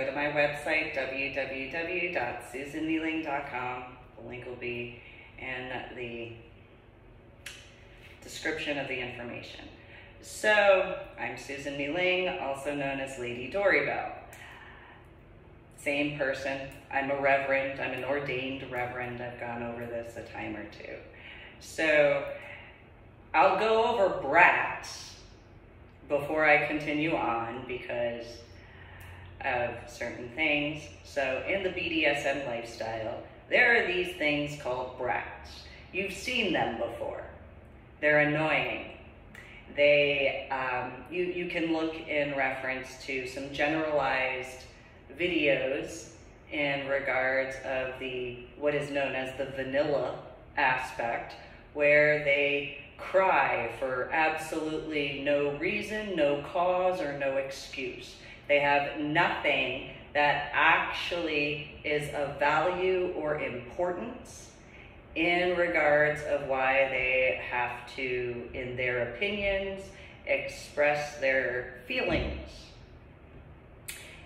go to my website, www.susanmeeling.com. The link will be in the description of the information. So, I'm Susan MeeLing, also known as Lady Dori Belle. Same person. I'm a reverend. I'm an ordained reverend. I've gone over this a time or two. So, I'll go over brats before I continue on because of certain things. So, in the BDSM lifestyle, there are these things called brats. You've seen them before. They're annoying. They, um, you, you can look in reference to some generalized videos in regards of the, what is known as the vanilla aspect, where they cry for absolutely no reason, no cause, or no excuse. They have nothing that actually is of value or importance in regards of why they have to, in their opinions, express their feelings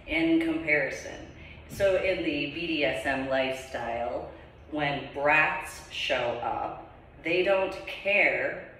in comparison. So in the BDSM lifestyle, when brats show up, they don't care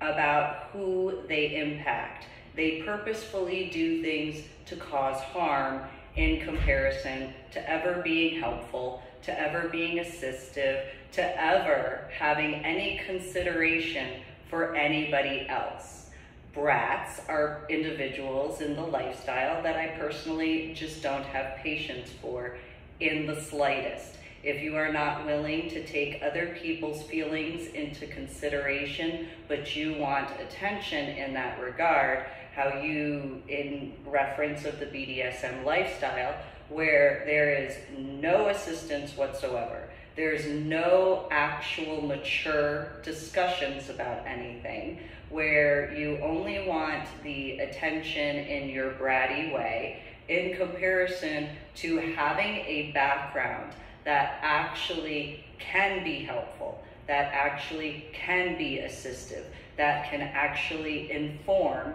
about who they impact. They purposefully do things to cause harm in comparison to ever being helpful, to ever being assistive, to ever having any consideration for anybody else. Brats are individuals in the lifestyle that I personally just don't have patience for in the slightest. If you are not willing to take other people's feelings into consideration, but you want attention in that regard, how you, in reference of the BDSM lifestyle, where there is no assistance whatsoever. There's no actual mature discussions about anything where you only want the attention in your bratty way in comparison to having a background that actually can be helpful, that actually can be assistive, that can actually inform.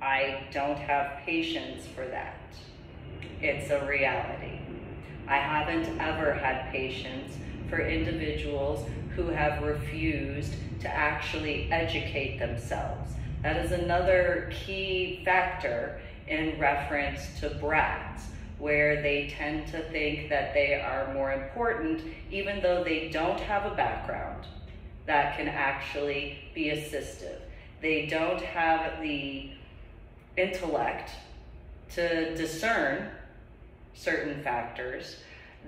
I don't have patience for that. It's a reality. I haven't ever had patience for individuals who have refused to actually educate themselves. That is another key factor in reference to brats, where they tend to think that they are more important even though they don't have a background that can actually be assistive. They don't have the intellect to discern certain factors.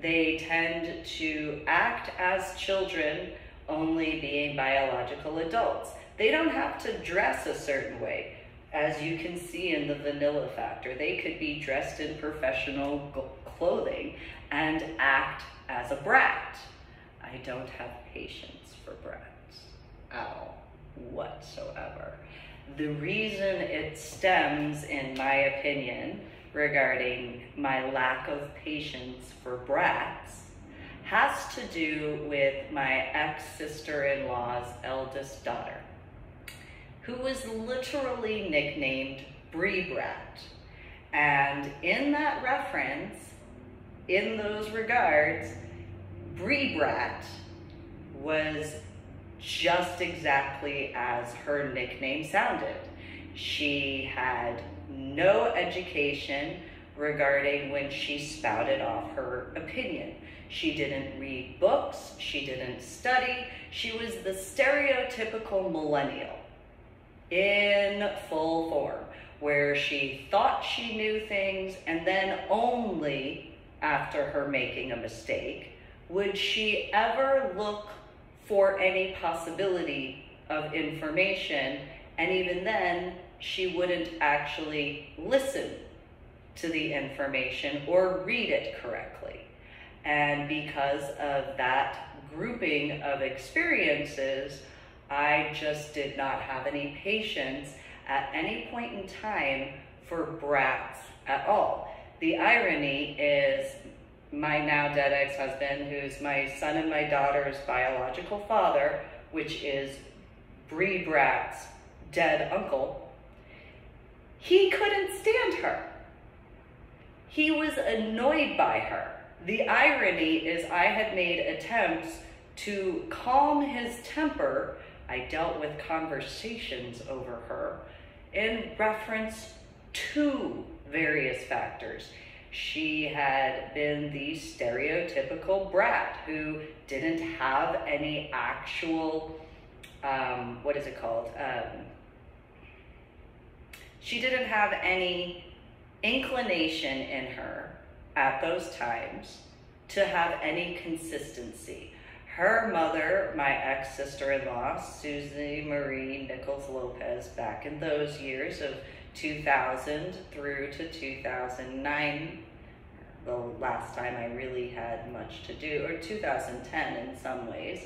They tend to act as children only being biological adults. They don't have to dress a certain way. As you can see in the vanilla factor, they could be dressed in professional clothing and act as a brat. I don't have patience for brats at all whatsoever. The reason it stems, in my opinion, regarding my lack of patience for brats has to do with my ex-sister-in-law's eldest daughter, who was literally nicknamed Brie Brat. And in that reference, in those regards, Brie Brat was just exactly as her nickname sounded. She had no education regarding when she spouted off her opinion. She didn't read books, she didn't study, she was the stereotypical millennial in full form, where she thought she knew things and then only after her making a mistake would she ever look for any possibility of information and even then she wouldn't actually listen to the information or read it correctly. And because of that grouping of experiences, I just did not have any patience at any point in time for brats at all. The irony is my now dead ex-husband, who's my son and my daughter's biological father, which is Bree Brat's dead uncle, he couldn't stand her. he was annoyed by her. The irony is, I had made attempts to calm his temper. I dealt with conversations over her in reference to various factors. She had been the stereotypical brat who didn't have any actual, um, what is it called? Um, she didn't have any inclination in her at those times to have any consistency. Her mother, my ex sister in law, Susie Marie Nichols Lopez, back in those years of 2000 through to 2009, the last time I really had much to do, or 2010 in some ways,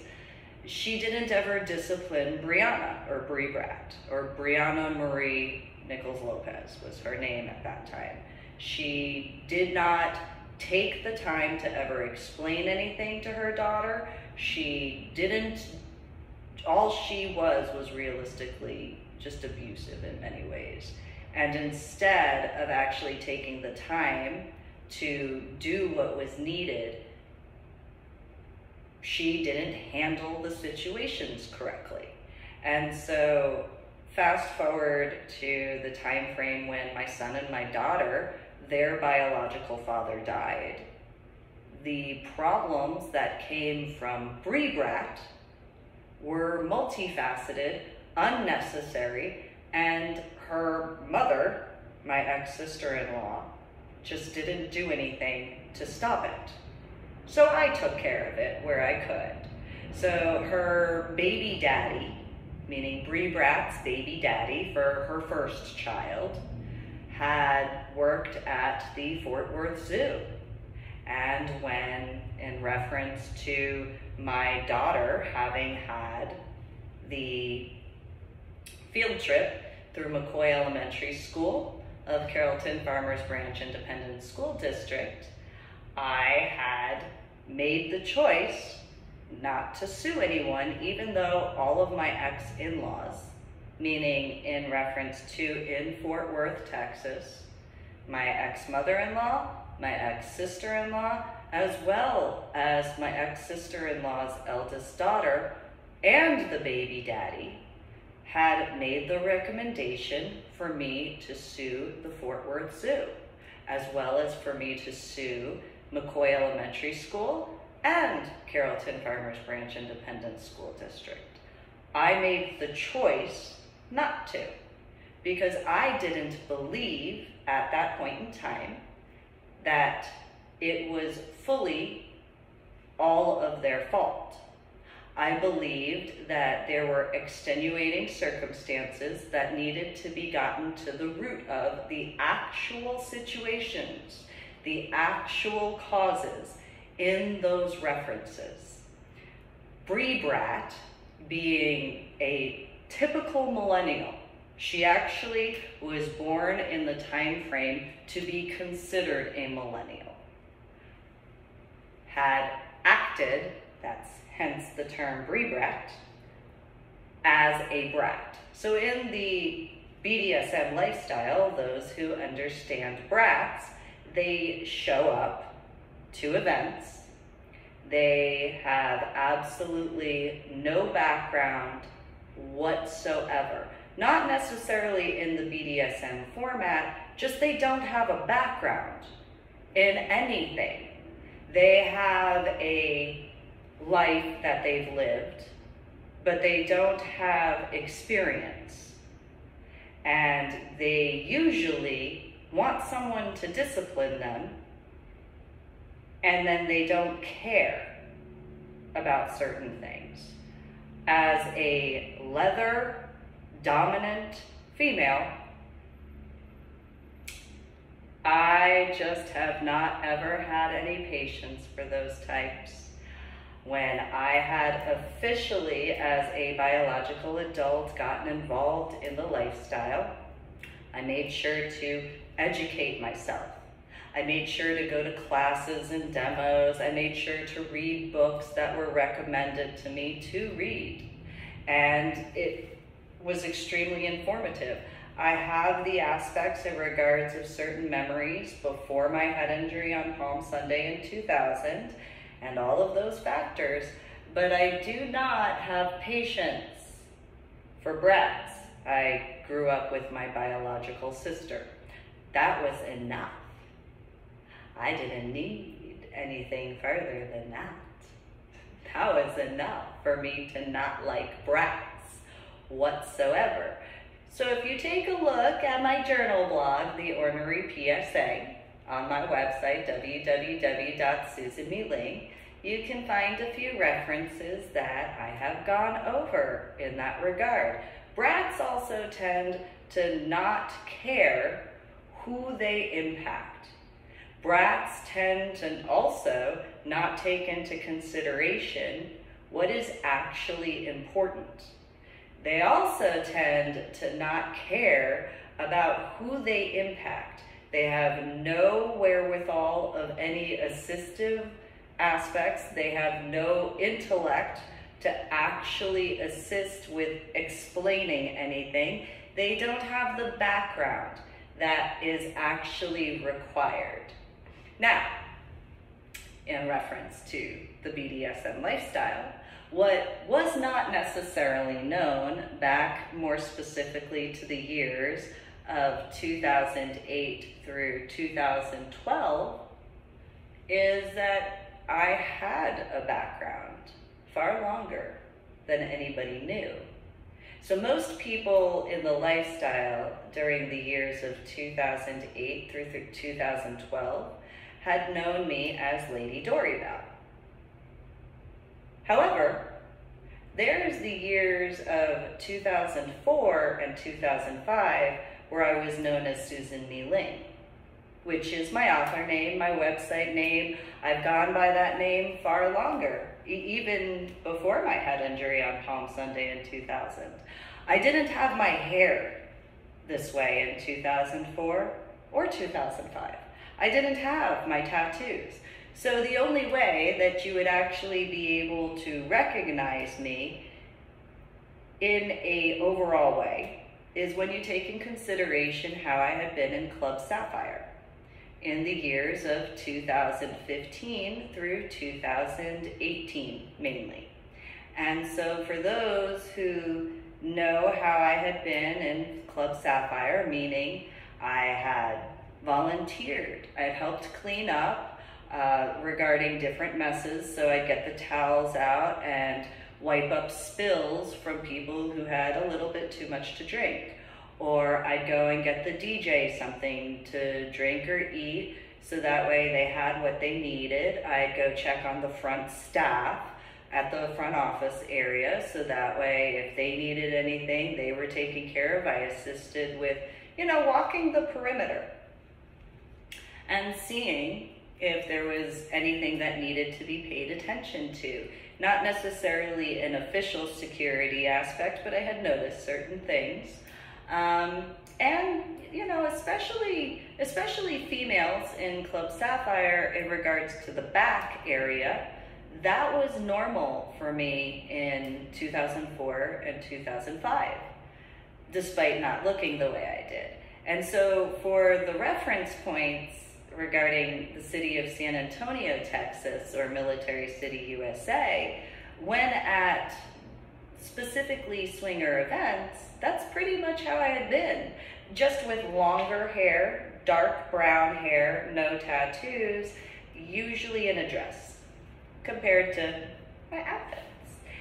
she didn't ever discipline Brianna or Brie Brat or Brianna Marie Nichols Lopez was her name at that time. She did not take the time to ever explain anything to her daughter. She didn't, all she was was realistically just abusive in many ways. And instead of actually taking the time to do what was needed, she didn't handle the situations correctly. And so fast forward to the time frame when my son and my daughter, their biological father died. The problems that came from Brie Brat were multifaceted, unnecessary, and her mother, my ex sister in law, just didn't do anything to stop it. So I took care of it where I could. So her baby daddy meaning Brie Brat's baby daddy for her first child, had worked at the Fort Worth Zoo. And when, in reference to my daughter having had the field trip through McCoy Elementary School of Carrollton Farmers Branch Independent School District, I had made the choice not to sue anyone, even though all of my ex in laws, meaning in reference to in Fort Worth, Texas, my ex mother in law, my ex sister in law, as well as my ex sister in law's eldest daughter and the baby daddy, had made the recommendation for me to sue the Fort Worth Zoo, as well as for me to sue McCoy Elementary School and Carrollton Farmers Branch Independent School District. I made the choice not to because I didn't believe at that point in time that it was fully all of their fault. I believed that there were extenuating circumstances that needed to be gotten to the root of the actual situations, the actual causes in those references. Brie Brat being a typical millennial, she actually was born in the time frame to be considered a millennial. Had acted, that's hence the term Brie as a brat. So in the BDSM lifestyle, those who understand brats, they show up to events. They have absolutely no background whatsoever. Not necessarily in the BDSM format, just they don't have a background in anything. They have a life that they've lived, but they don't have experience. And they usually want someone to discipline them and then they don't care about certain things. As a leather dominant female, I just have not ever had any patience for those types. When I had officially, as a biological adult, gotten involved in the lifestyle, I made sure to educate myself I made sure to go to classes and demos. I made sure to read books that were recommended to me to read. And it was extremely informative. I have the aspects in regards of certain memories before my head injury on Palm Sunday in 2000 and all of those factors, but I do not have patience for brats. I grew up with my biological sister. That was enough. I didn't need anything further than that. That was enough for me to not like brats whatsoever. So if you take a look at my journal blog, The Ornery PSA, on my website, www.susanmeeling, you can find a few references that I have gone over in that regard. Brats also tend to not care who they impact. Brats tend to also not take into consideration what is actually important. They also tend to not care about who they impact. They have no wherewithal of any assistive aspects. They have no intellect to actually assist with explaining anything. They don't have the background that is actually required. Now, in reference to the BDSM lifestyle, what was not necessarily known back more specifically to the years of 2008 through 2012 is that I had a background far longer than anybody knew. So most people in the lifestyle during the years of 2008 through 2012 had known me as Lady Dori Belle. However, there's the years of 2004 and 2005 where I was known as Susan MeeLing, which is my author name, my website name. I've gone by that name far longer, e even before my head injury on Palm Sunday in 2000. I didn't have my hair this way in 2004 or 2005. I didn't have my tattoos. So the only way that you would actually be able to recognize me in a overall way is when you take in consideration how I had been in Club Sapphire in the years of 2015 through 2018 mainly. And so for those who know how I had been in Club Sapphire, meaning I had volunteered. I had helped clean up uh, regarding different messes, so I'd get the towels out and wipe up spills from people who had a little bit too much to drink. Or I'd go and get the DJ something to drink or eat, so that way they had what they needed. I'd go check on the front staff at the front office area, so that way if they needed anything, they were taken care of. I assisted with, you know, walking the perimeter and seeing if there was anything that needed to be paid attention to. Not necessarily an official security aspect, but I had noticed certain things. Um, and you know, especially especially females in Club Sapphire in regards to the back area, that was normal for me in 2004 and 2005, despite not looking the way I did. And so for the reference points regarding the city of San Antonio, Texas, or Military City, USA, when at specifically swinger events, that's pretty much how I had been. Just with longer hair, dark brown hair, no tattoos, usually in a dress, compared to my outfits.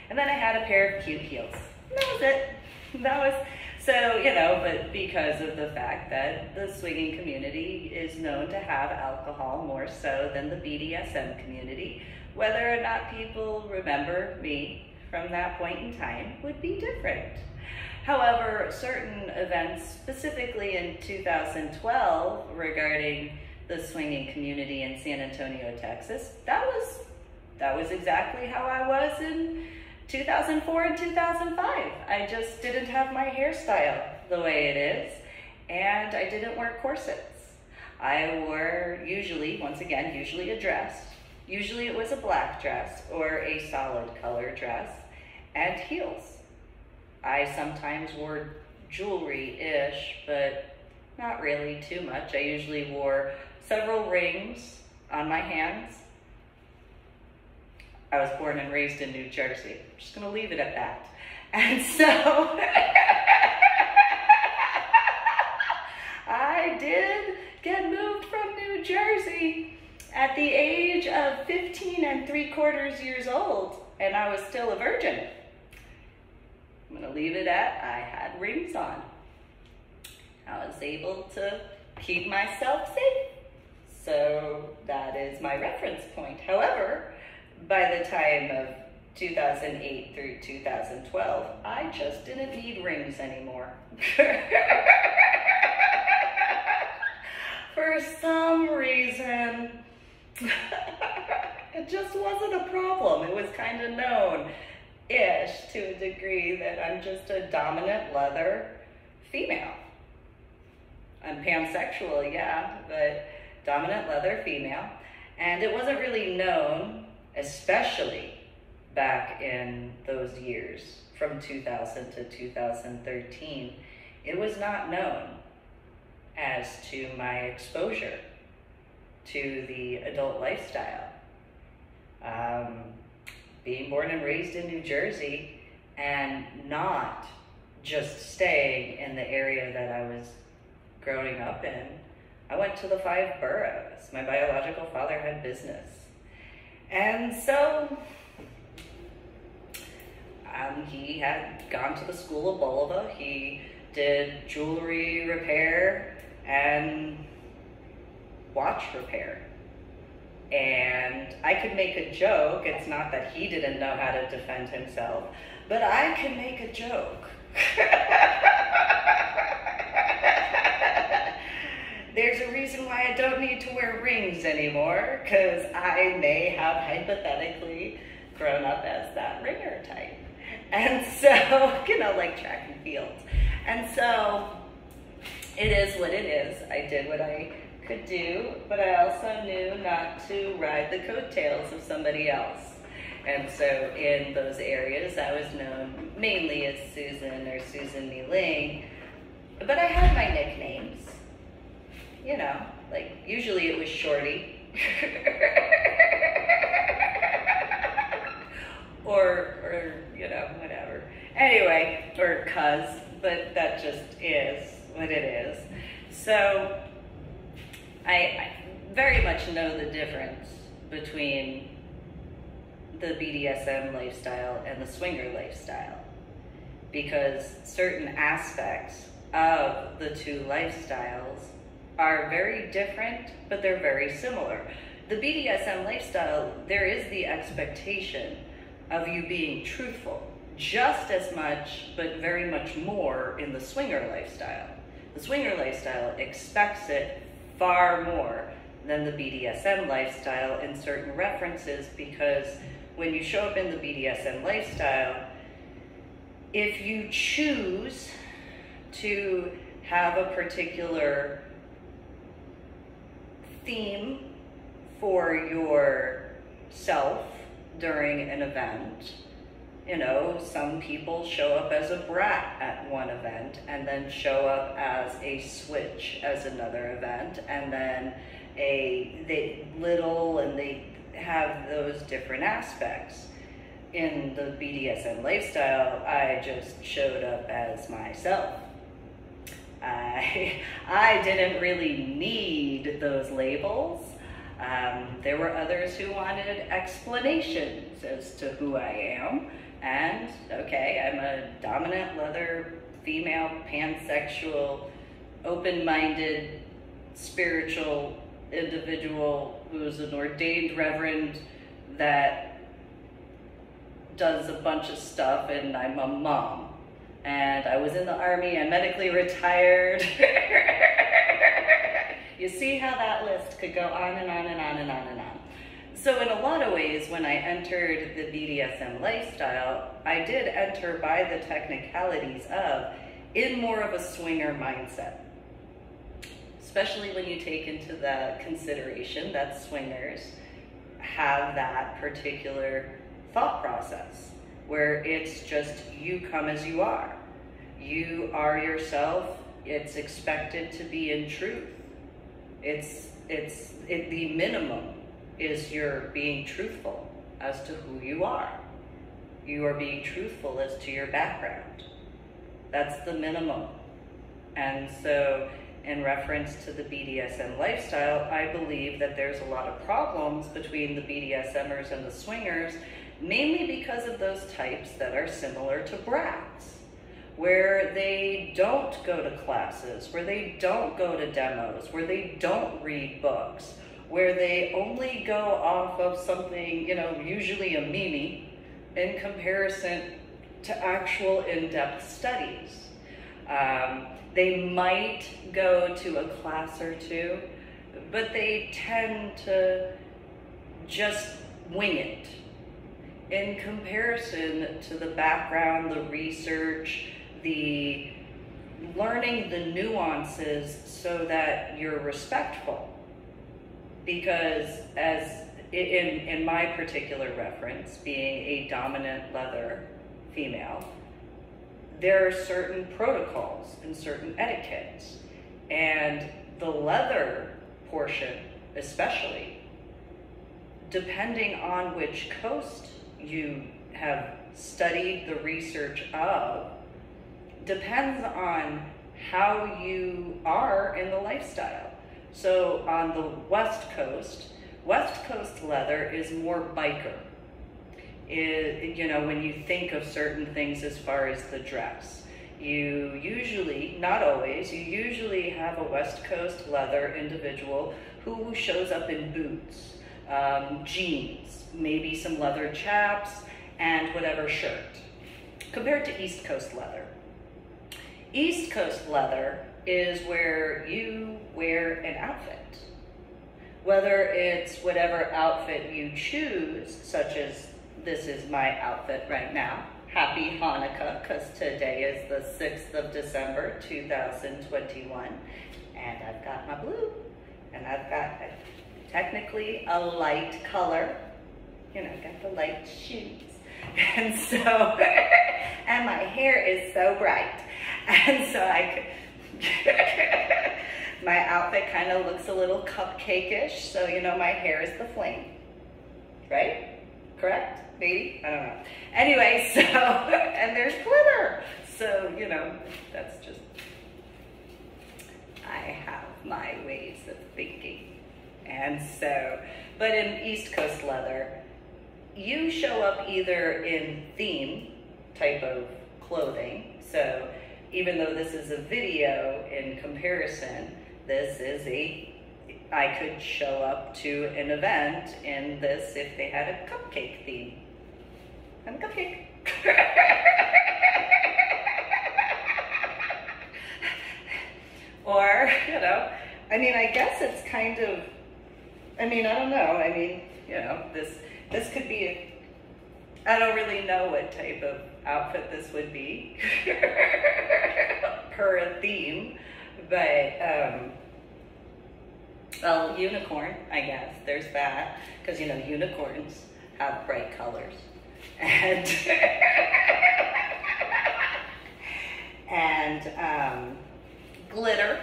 And then I had a pair of cute heels. That was it. That was so, you know, but because of the fact that the swinging community is known to have alcohol more so than the BDSM community, whether or not people remember me from that point in time would be different. However, certain events, specifically in 2012 regarding the swinging community in San Antonio, Texas, that was that was exactly how I was in 2004 and 2005. I just didn't have my hairstyle the way it is, and I didn't wear corsets. I wore usually, once again, usually a dress. Usually it was a black dress or a solid color dress and heels. I sometimes wore jewelry ish, but not really too much. I usually wore several rings on my hands. I was born and raised in New Jersey. I'm just going to leave it at that. And so I did get moved from New Jersey at the age of 15 and three quarters years old, and I was still a virgin. I'm to leave it at I had rings on. I was able to keep myself safe. So that is my reference point. However, by the time of 2008 through 2012, I just didn't need rings anymore. For some reason, it just wasn't a problem. It was kind of known ish to a degree that I'm just a dominant leather female. I'm pansexual, yeah, but dominant leather female. And it wasn't really known, especially back in those years from 2000 to 2013. It was not known as to my exposure to the adult lifestyle. Um, being born and raised in New Jersey and not just staying in the area that I was growing up in, I went to the five boroughs. My biological father had business. And so um, he had gone to the School of Bulova. He did jewelry repair and watch repair. And I could make a joke. It's not that he didn't know how to defend himself, but I can make a joke. There's a reason why I don't need to wear rings anymore, because I may have hypothetically grown up as that ringer type. And so, you know, like track and field. And so, it is what it is. I did what I could do, but I also knew not to ride the coattails of somebody else. And so in those areas, I was known mainly as Susan or Susan Meeling, but I had my nicknames. You know, like usually it was Shorty. or, or, you know, whatever. Anyway, or Cuz, but that just is what it is. So I, I very much know the difference between the BDSM lifestyle and the swinger lifestyle because certain aspects of the two lifestyles are very different, but they're very similar. The BDSM lifestyle, there is the expectation of you being truthful, just as much, but very much more in the swinger lifestyle. The swinger lifestyle expects it far more than the BDSM lifestyle in certain references because when you show up in the BDSM lifestyle, if you choose to have a particular theme for yourself during an event, you know, some people show up as a brat at one event and then show up as a switch as another event and then a they little and they have those different aspects. In the BDSM lifestyle, I just showed up as myself. I, I didn't really need those labels. Um, there were others who wanted explanations as to who I am. And okay, I'm a dominant leather female, pansexual, open minded, spiritual individual who's an ordained reverend that does a bunch of stuff, and I'm a mom. And I was in the army, I'm medically retired. you see how that list could go on and on and on and on and on. So, in a lot of ways, when I entered the BDSM lifestyle, I did enter by the technicalities of in more of a swinger mindset. Especially when you take into the consideration that swingers have that particular thought process where it's just you come as you are. You are yourself, it's expected to be in truth. It's it's it, the minimum is you're being truthful as to who you are. You are being truthful as to your background. That's the minimum. And so, in reference to the BDSM lifestyle, I believe that there's a lot of problems between the BDSMers and the swingers, mainly because of those types that are similar to brats where they don't go to classes, where they don't go to demos, where they don't read books, where they only go off of something, you know, usually a meme, in comparison to actual in depth studies. Um, they might go to a class or two, but they tend to just wing it in comparison to the background, the research, the learning the nuances so that you're respectful. Because as in, in my particular reference, being a dominant leather female, there are certain protocols and certain etiquettes. And the leather portion, especially, depending on which coast you have studied the research of, depends on how you are in the lifestyle. So on the West Coast, West Coast leather is more biker. It, you know, when you think of certain things as far as the dress, you usually, not always, you usually have a West Coast leather individual who shows up in boots, um, jeans, maybe some leather chaps, and whatever shirt, compared to East Coast leather. East Coast leather is where you wear an outfit. Whether it's whatever outfit you choose, such as this is my outfit right now. Happy Hanukkah, because today is the 6th of December, 2021. And I've got my blue, and I've got technically a light color. You know, I've got the light shoes. And so, and my hair is so bright. And so I could, my outfit kind of looks a little cupcake-ish, so you know my hair is the flame, right? Correct? Maybe? I don't know. Anyway, so, and there's glitter. So, you know, that's just, I have my ways of thinking. And so, but in East Coast leather, you show up either in theme type of clothing, so even though this is a video in comparison, this is a, I could show up to an event in this if they had a cupcake theme. I'm a cupcake. or, you know, I mean, I guess it's kind of, I mean, I don't know. I mean, you know, this, this could be I don't really know what type of outfit this would be per a theme, but um, well, unicorn, I guess. There's that because you know unicorns have bright colors, and and um, glitter.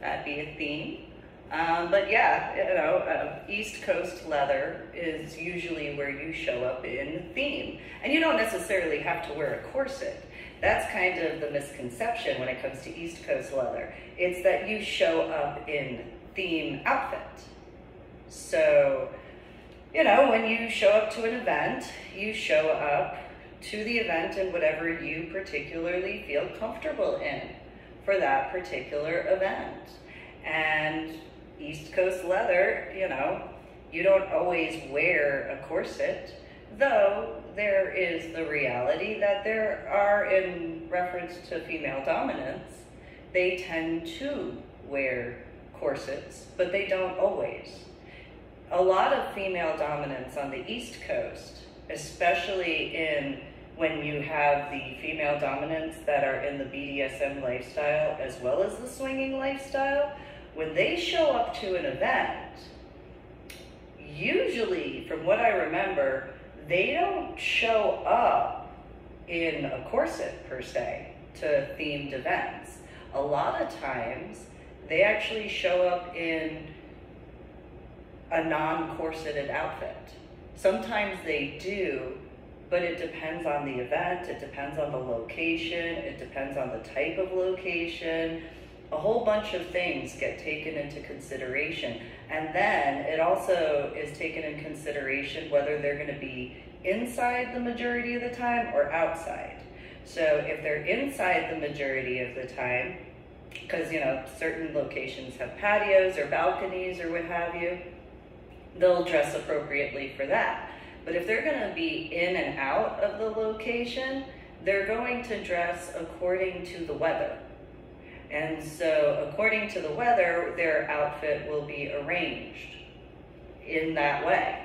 That'd be a theme. Um, but yeah, you know, uh, East Coast leather is usually where you show up in theme. And you don't necessarily have to wear a corset. That's kind of the misconception when it comes to East Coast leather. It's that you show up in theme outfit. So, you know, when you show up to an event, you show up to the event in whatever you particularly feel comfortable in for that particular event. And East Coast leather, you know, you don't always wear a corset, though there is the reality that there are, in reference to female dominance, they tend to wear corsets, but they don't always. A lot of female dominance on the East Coast, especially in when you have the female dominance that are in the BDSM lifestyle as well as the swinging lifestyle, when they show up to an event, usually, from what I remember, they don't show up in a corset per se. to themed events. A lot of times, they actually show up in a non corseted outfit. Sometimes they do, but it depends on the event, it depends on the location, it depends on the type of location. A whole bunch of things get taken into consideration. And then it also is taken in consideration whether they're going to be inside the majority of the time or outside. So if they're inside the majority of the time, because you know certain locations have patios or balconies or what have you, they'll dress appropriately for that. But if they're going to be in and out of the location, they're going to dress according to the weather. And so, according to the weather, their outfit will be arranged in that way.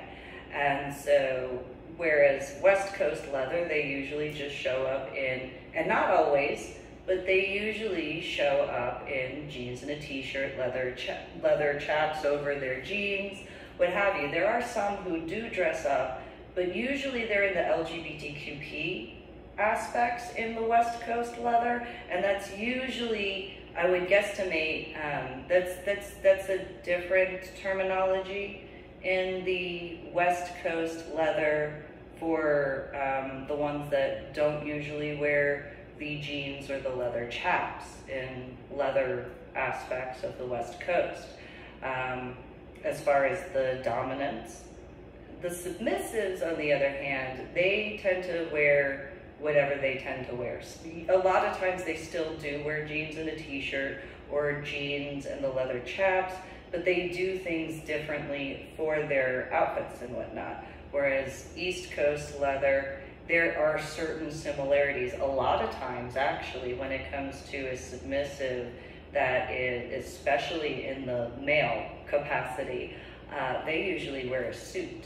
And so, whereas West Coast leather, they usually just show up in, and not always, but they usually show up in jeans and a t-shirt, leather, leather chaps over their jeans, what have you. There are some who do dress up, but usually they're in the LGBTQP aspects in the West Coast leather, and that's usually I would guesstimate um, that's that's that's a different terminology in the West Coast leather for um, the ones that don't usually wear the jeans or the leather chaps in leather aspects of the West Coast. Um, as far as the dominants, the submissives, on the other hand, they tend to wear whatever they tend to wear. A lot of times they still do wear jeans and a t-shirt or jeans and the leather chaps, but they do things differently for their outfits and whatnot. Whereas East Coast leather, there are certain similarities. A lot of times, actually, when it comes to a submissive that is, especially in the male capacity, uh, they usually wear a suit.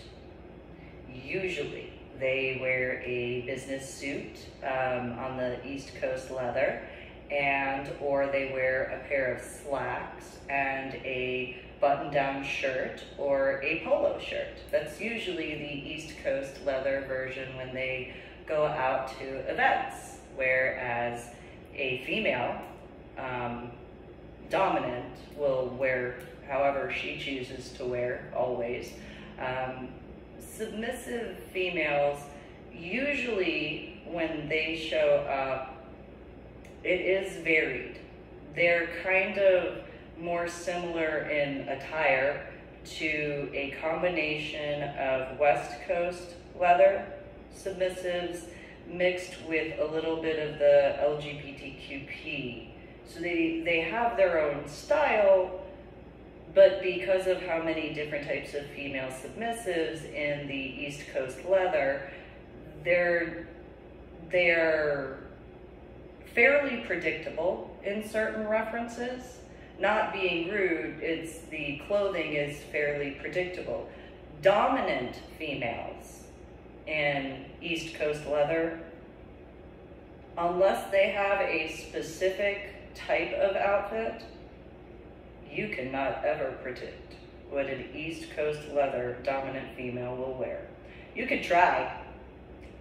Usually they wear a business suit um, on the East Coast leather, and or they wear a pair of slacks and a button-down shirt or a polo shirt. That's usually the East Coast leather version when they go out to events, whereas a female um, dominant will wear however she chooses to wear always. Um, submissive females, usually when they show up, it is varied. They're kind of more similar in attire to a combination of West Coast leather submissives mixed with a little bit of the LGBTQP. So they, they have their own style, but because of how many different types of female submissives in the East Coast leather, they're they're fairly predictable in certain references. Not being rude, it's the clothing is fairly predictable. Dominant females in East Coast leather, unless they have a specific type of outfit, you cannot ever predict what an East Coast leather dominant female will wear. You can try.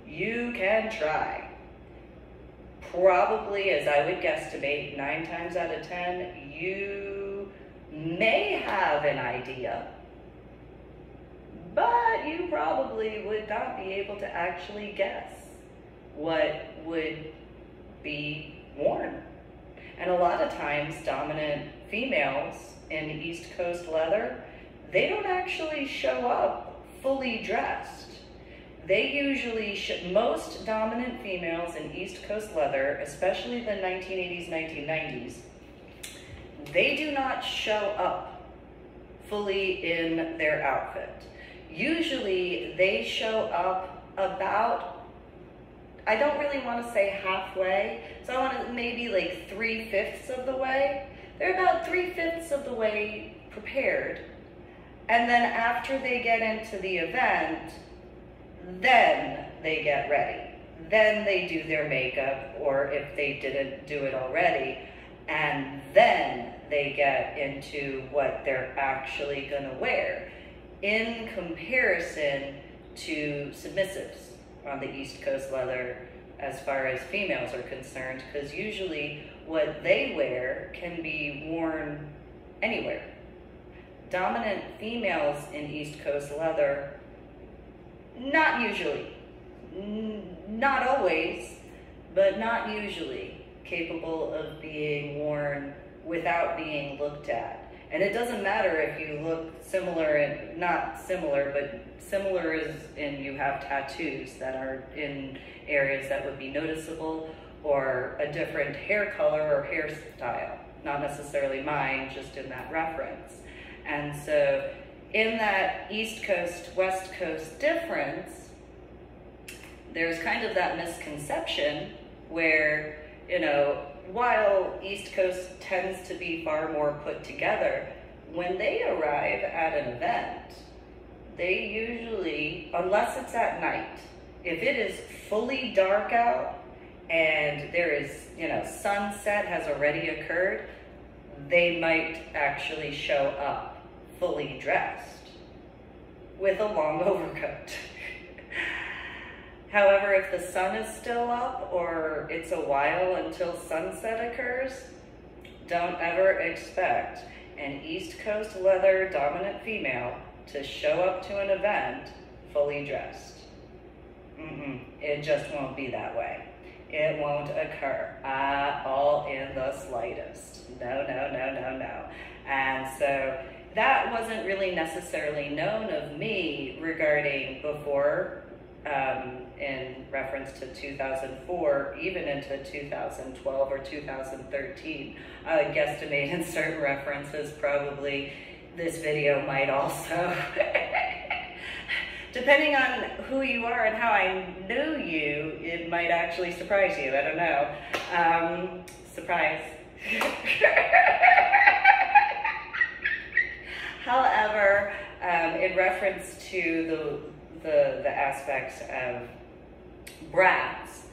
You can try. Probably, as I would guesstimate, nine times out of ten, you may have an idea, but you probably would not be able to actually guess what would be worn. And a lot of times, dominant females in East Coast leather, they don't actually show up fully dressed. They usually, most dominant females in East Coast leather, especially the 1980s, 1990s, they do not show up fully in their outfit. Usually they show up about, I don't really want to say halfway, so I want to maybe like three fifths of the way. They're about three fifths of the way prepared. And then after they get into the event, then they get ready. Then they do their makeup, or if they didn't do it already, and then they get into what they're actually going to wear in comparison to submissives on the East Coast leather as far as females are concerned, because usually what they wear can be worn anywhere. Dominant females in East Coast leather, not usually, not always, but not usually capable of being worn without being looked at. And it doesn't matter if you look similar and not similar, but similar is in you have tattoos that are in areas that would be noticeable or a different hair color or hairstyle. Not necessarily mine, just in that reference. And so in that East Coast, West Coast difference, there's kind of that misconception where, you know, while East Coast tends to be far more put together, when they arrive at an event, they usually, unless it's at night, if it is fully dark out and there is, you know, sunset has already occurred, they might actually show up fully dressed with a long overcoat. However, if the sun is still up or it's a while until sunset occurs, don't ever expect an East Coast leather dominant female to show up to an event fully dressed. Mm-mm, it just won't be that way. It won't occur at all in the slightest. No, no, no, no, no. And so that wasn't really necessarily known of me regarding before um, in reference to 2004, even into 2012 or 2013. Uh, guesstimate in certain references, probably this video might also. Depending on who you are and how I know you, it might actually surprise you. I don't know. Um, surprise. However, um, in reference to the, the, the aspects of brats,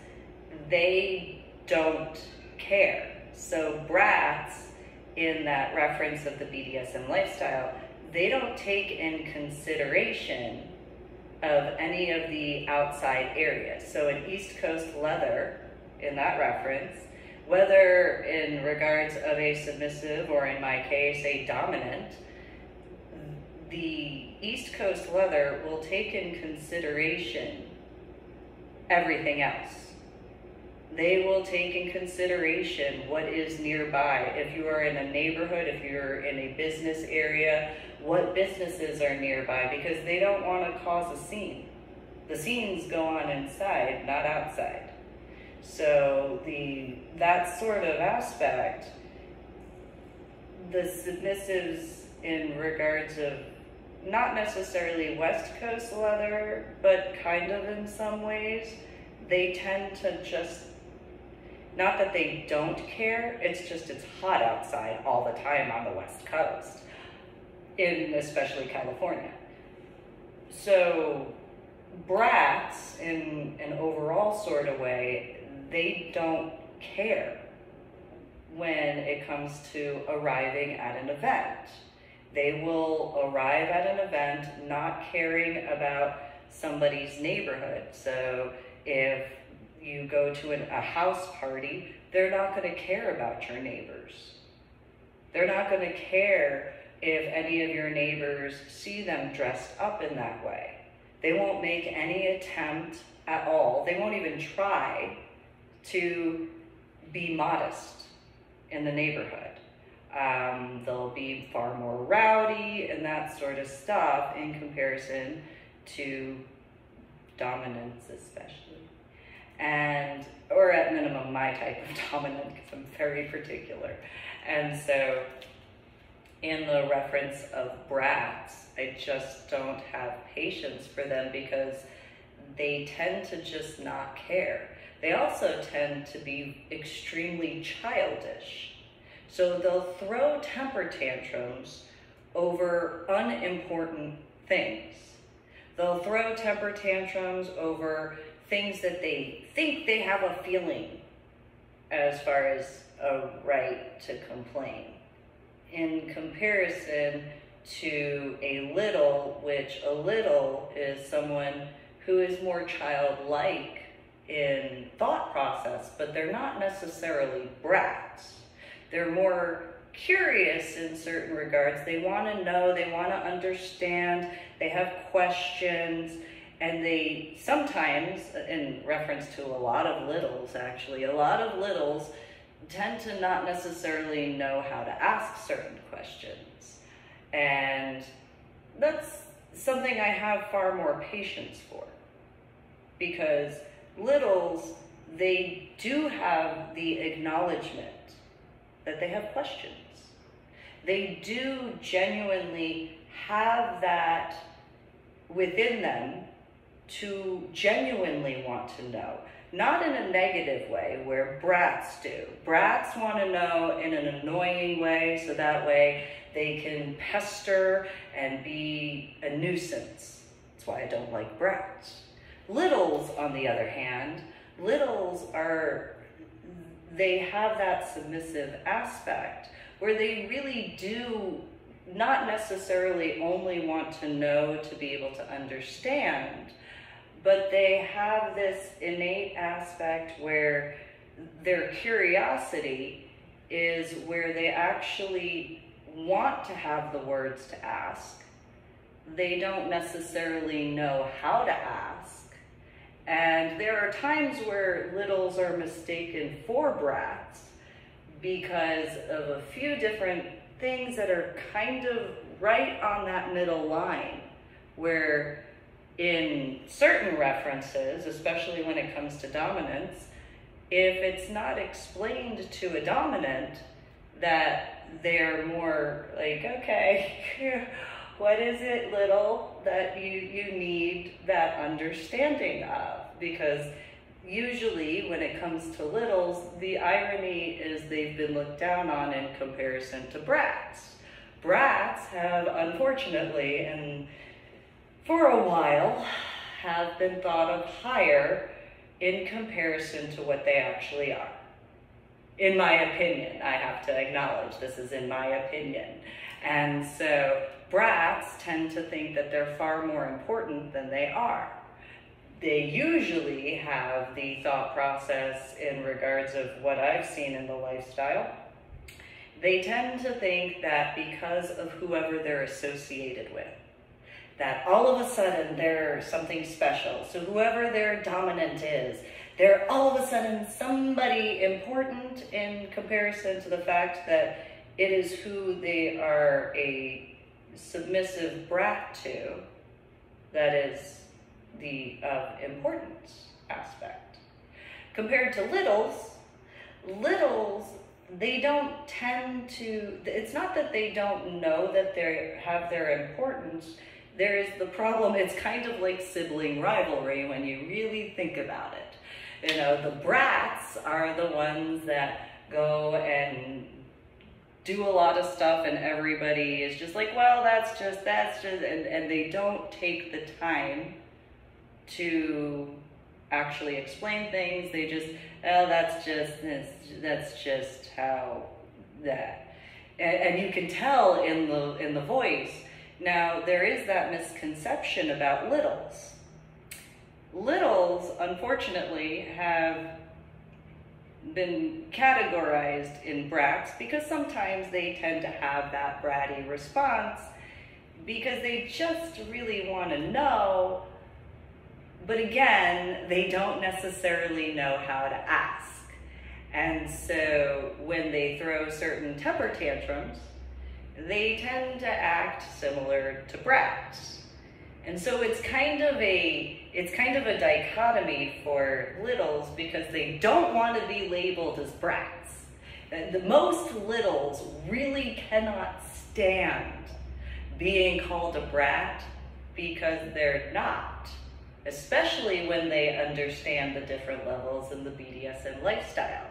they don't care. So brats, in that reference of the BDSM lifestyle, they don't take in consideration of any of the outside areas. So in East Coast leather, in that reference, whether in regards of a submissive or in my case a dominant, the East Coast leather will take in consideration everything else. They will take in consideration what is nearby. If you are in a neighborhood, if you're in a business area, what businesses are nearby because they don't want to cause a scene. The scenes go on inside, not outside. So the that sort of aspect, the submissives in regards of not necessarily West Coast leather, but kind of in some ways, they tend to just, not that they don't care, it's just it's hot outside all the time on the West Coast, in especially California. So brats, in an overall sort of way, they don't care when it comes to arriving at an event. They will arrive at an event not caring about somebody's neighborhood. So if you go to an, a house party, they're not going to care about your neighbors. They're not going to care if any of your neighbors see them dressed up in that way. They won't make any attempt at all. They won't even try to be modest in the neighborhood. Um, they'll be far more rowdy and that sort of stuff in comparison to dominance, especially. And, or at minimum, my type of dominant, because I'm very particular. And so, in the reference of brats, I just don't have patience for them because they tend to just not care. They also tend to be extremely childish. So they'll throw temper tantrums over unimportant things. They'll throw temper tantrums over things that they think they have a feeling as far as a right to complain. In comparison to a little, which a little is someone who is more childlike in thought process, but they're not necessarily brats. They're more curious in certain regards. They want to know, they want to understand, they have questions, and they sometimes, in reference to a lot of littles actually, a lot of littles tend to not necessarily know how to ask certain questions. And that's something I have far more patience for because littles, they do have the acknowledgement that they have questions. They do genuinely have that within them to genuinely want to know. Not in a negative way where brats do. Brats want to know in an annoying way so that way they can pester and be a nuisance. That's why I don't like brats. Littles, on the other hand, littles are, they have that submissive aspect where they really do not necessarily only want to know to be able to understand, but they have this innate aspect where their curiosity is where they actually want to have the words to ask. They don't necessarily know how to ask and there are times where littles are mistaken for brats because of a few different things that are kind of right on that middle line where in certain references, especially when it comes to dominance, if it's not explained to a dominant that they're more like, okay, what is it little that you, you need that understanding of? Because usually when it comes to littles, the irony is they've been looked down on in comparison to brats. Brats have unfortunately, and for a while, have been thought of higher in comparison to what they actually are. In my opinion, I have to acknowledge this is in my opinion. And so brats tend to think that they're far more important than they are. They usually have the thought process in regards of what I've seen in the lifestyle. They tend to think that because of whoever they're associated with, that all of a sudden they're something special. So whoever their dominant is, they're all of a sudden somebody important in comparison to the fact that it is who they are a submissive brat to that is the uh, importance aspect. Compared to littles, littles, they don't tend to, it's not that they don't know that they have their importance, there is the problem, it's kind of like sibling rivalry when you really think about it. You know, the brats are the ones that go and do a lot of stuff and everybody is just like, well, that's just, that's just, and, and they don't take the time to actually explain things. They just, oh, that's just, that's just how that. And, and you can tell in the, in the voice. Now, there is that misconception about littles. Littles, unfortunately, have been categorized in brats because sometimes they tend to have that bratty response because they just really want to know, but again, they don't necessarily know how to ask. And so when they throw certain temper tantrums, they tend to act similar to brats. And so it's kind of a it's kind of a dichotomy for littles because they don't want to be labeled as brats. The most littles really cannot stand being called a brat because they're not, especially when they understand the different levels in the BDSM lifestyle.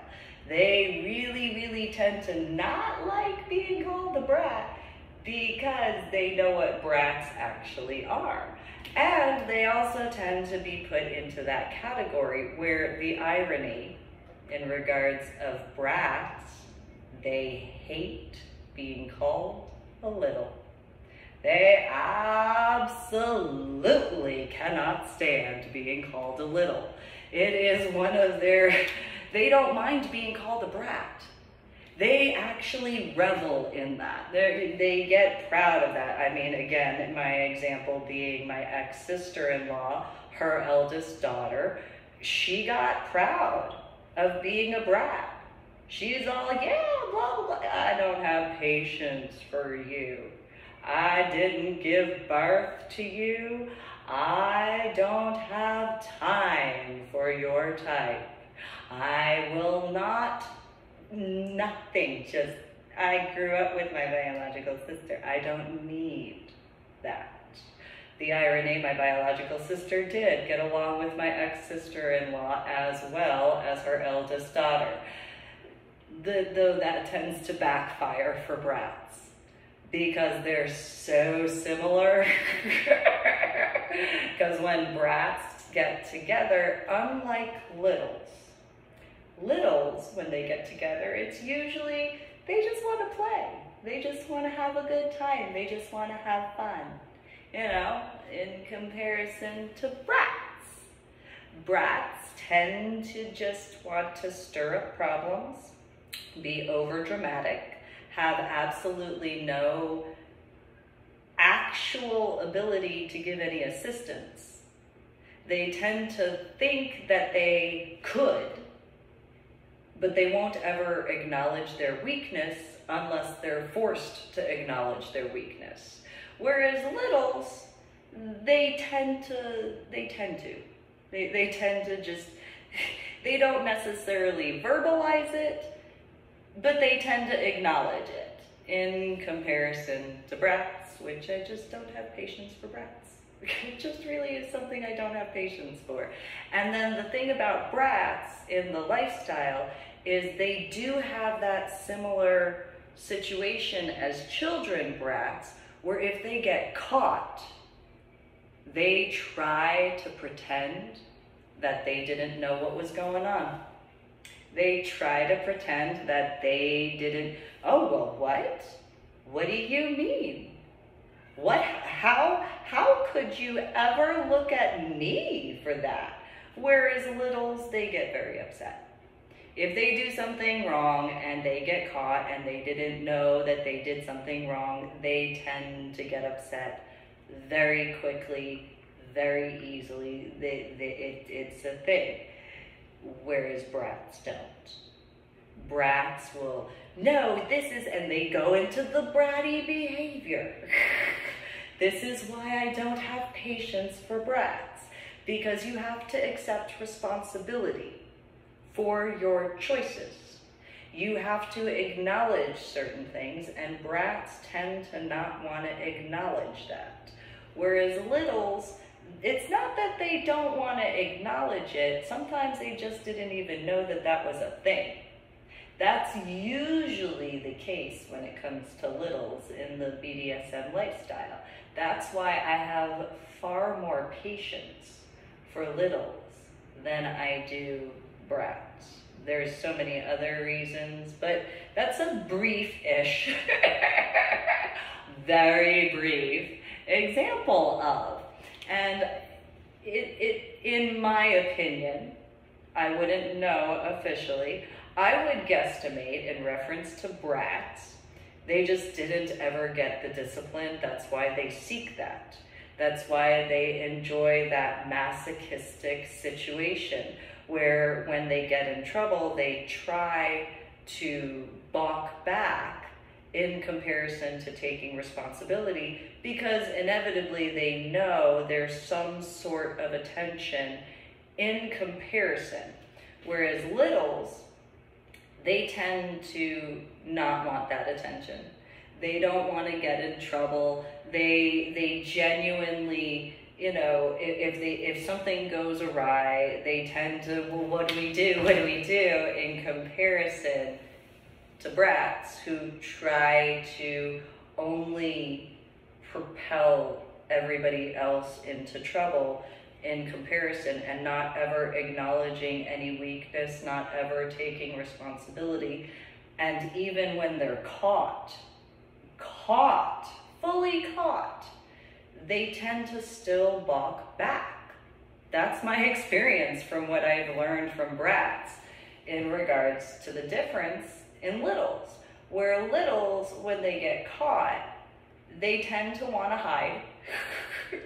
They really, really tend to not like being called a brat because they know what brats actually are. And they also tend to be put into that category where the irony in regards of brats, they hate being called a little. They absolutely cannot stand being called a little. It is one of their, they don't mind being called a brat. They actually revel in that. They're, they get proud of that. I mean, again, my example being my ex sister in law, her eldest daughter, she got proud of being a brat. She's all like, yeah, blah, blah, blah. I don't have patience for you. I didn't give birth to you. I don't have time for your type. I will not, nothing, just, I grew up with my biological sister. I don't need that. The irony, my biological sister did get along with my ex-sister-in-law as well as her eldest daughter. The, though that tends to backfire for brats because they're so similar. Because when brats get together, unlike littles, littles, when they get together, it's usually they just want to play. They just want to have a good time. They just want to have fun. You know, in comparison to brats. Brats tend to just want to stir up problems, be over dramatic, have absolutely no actual ability to give any assistance. They tend to think that they could, but they won't ever acknowledge their weakness unless they're forced to acknowledge their weakness. Whereas littles, they tend to, they tend to. They, they tend to just, they don't necessarily verbalize it, but they tend to acknowledge it in comparison to brats, which I just don't have patience for brats. It just really is something I don't have patience for. And then the thing about brats in the lifestyle is they do have that similar situation as children brats, where if they get caught, they try to pretend that they didn't know what was going on. They try to pretend that they didn't, oh, well, what? What do you mean? What, how, how could you ever look at me for that? Whereas littles, they get very upset. If they do something wrong and they get caught and they didn't know that they did something wrong, they tend to get upset very quickly, very easily. They, they, it, it's a thing. Whereas brats don't. Brats will, no, this is, and they go into the bratty behavior. this is why I don't have patience for brats, because you have to accept responsibility for your choices. You have to acknowledge certain things, and brats tend to not want to acknowledge that. Whereas littles, it's not that they don't want to acknowledge it, sometimes they just didn't even know that that was a thing. That's usually the case when it comes to littles in the BDSM lifestyle. That's why I have far more patience for littles than I do brats. There's so many other reasons, but that's a brief-ish, very brief example of. And it, it, in my opinion, I wouldn't know officially, I would guesstimate in reference to brats, they just didn't ever get the discipline. That's why they seek that. That's why they enjoy that masochistic situation where when they get in trouble, they try to balk back in comparison to taking responsibility because inevitably they know there's some sort of attention in comparison. Whereas littles, they tend to not want that attention. They don't want to get in trouble. They they genuinely, you know, if, if they if something goes awry, they tend to, well, what do we do? What do we do? In comparison to brats who try to only propel everybody else into trouble in comparison and not ever acknowledging any weakness, not ever taking responsibility. And even when they're caught, caught, fully caught, they tend to still balk back That's my experience from what I've learned from brats in regards to the difference in littles. Where littles, when they get caught, they tend to want to hide.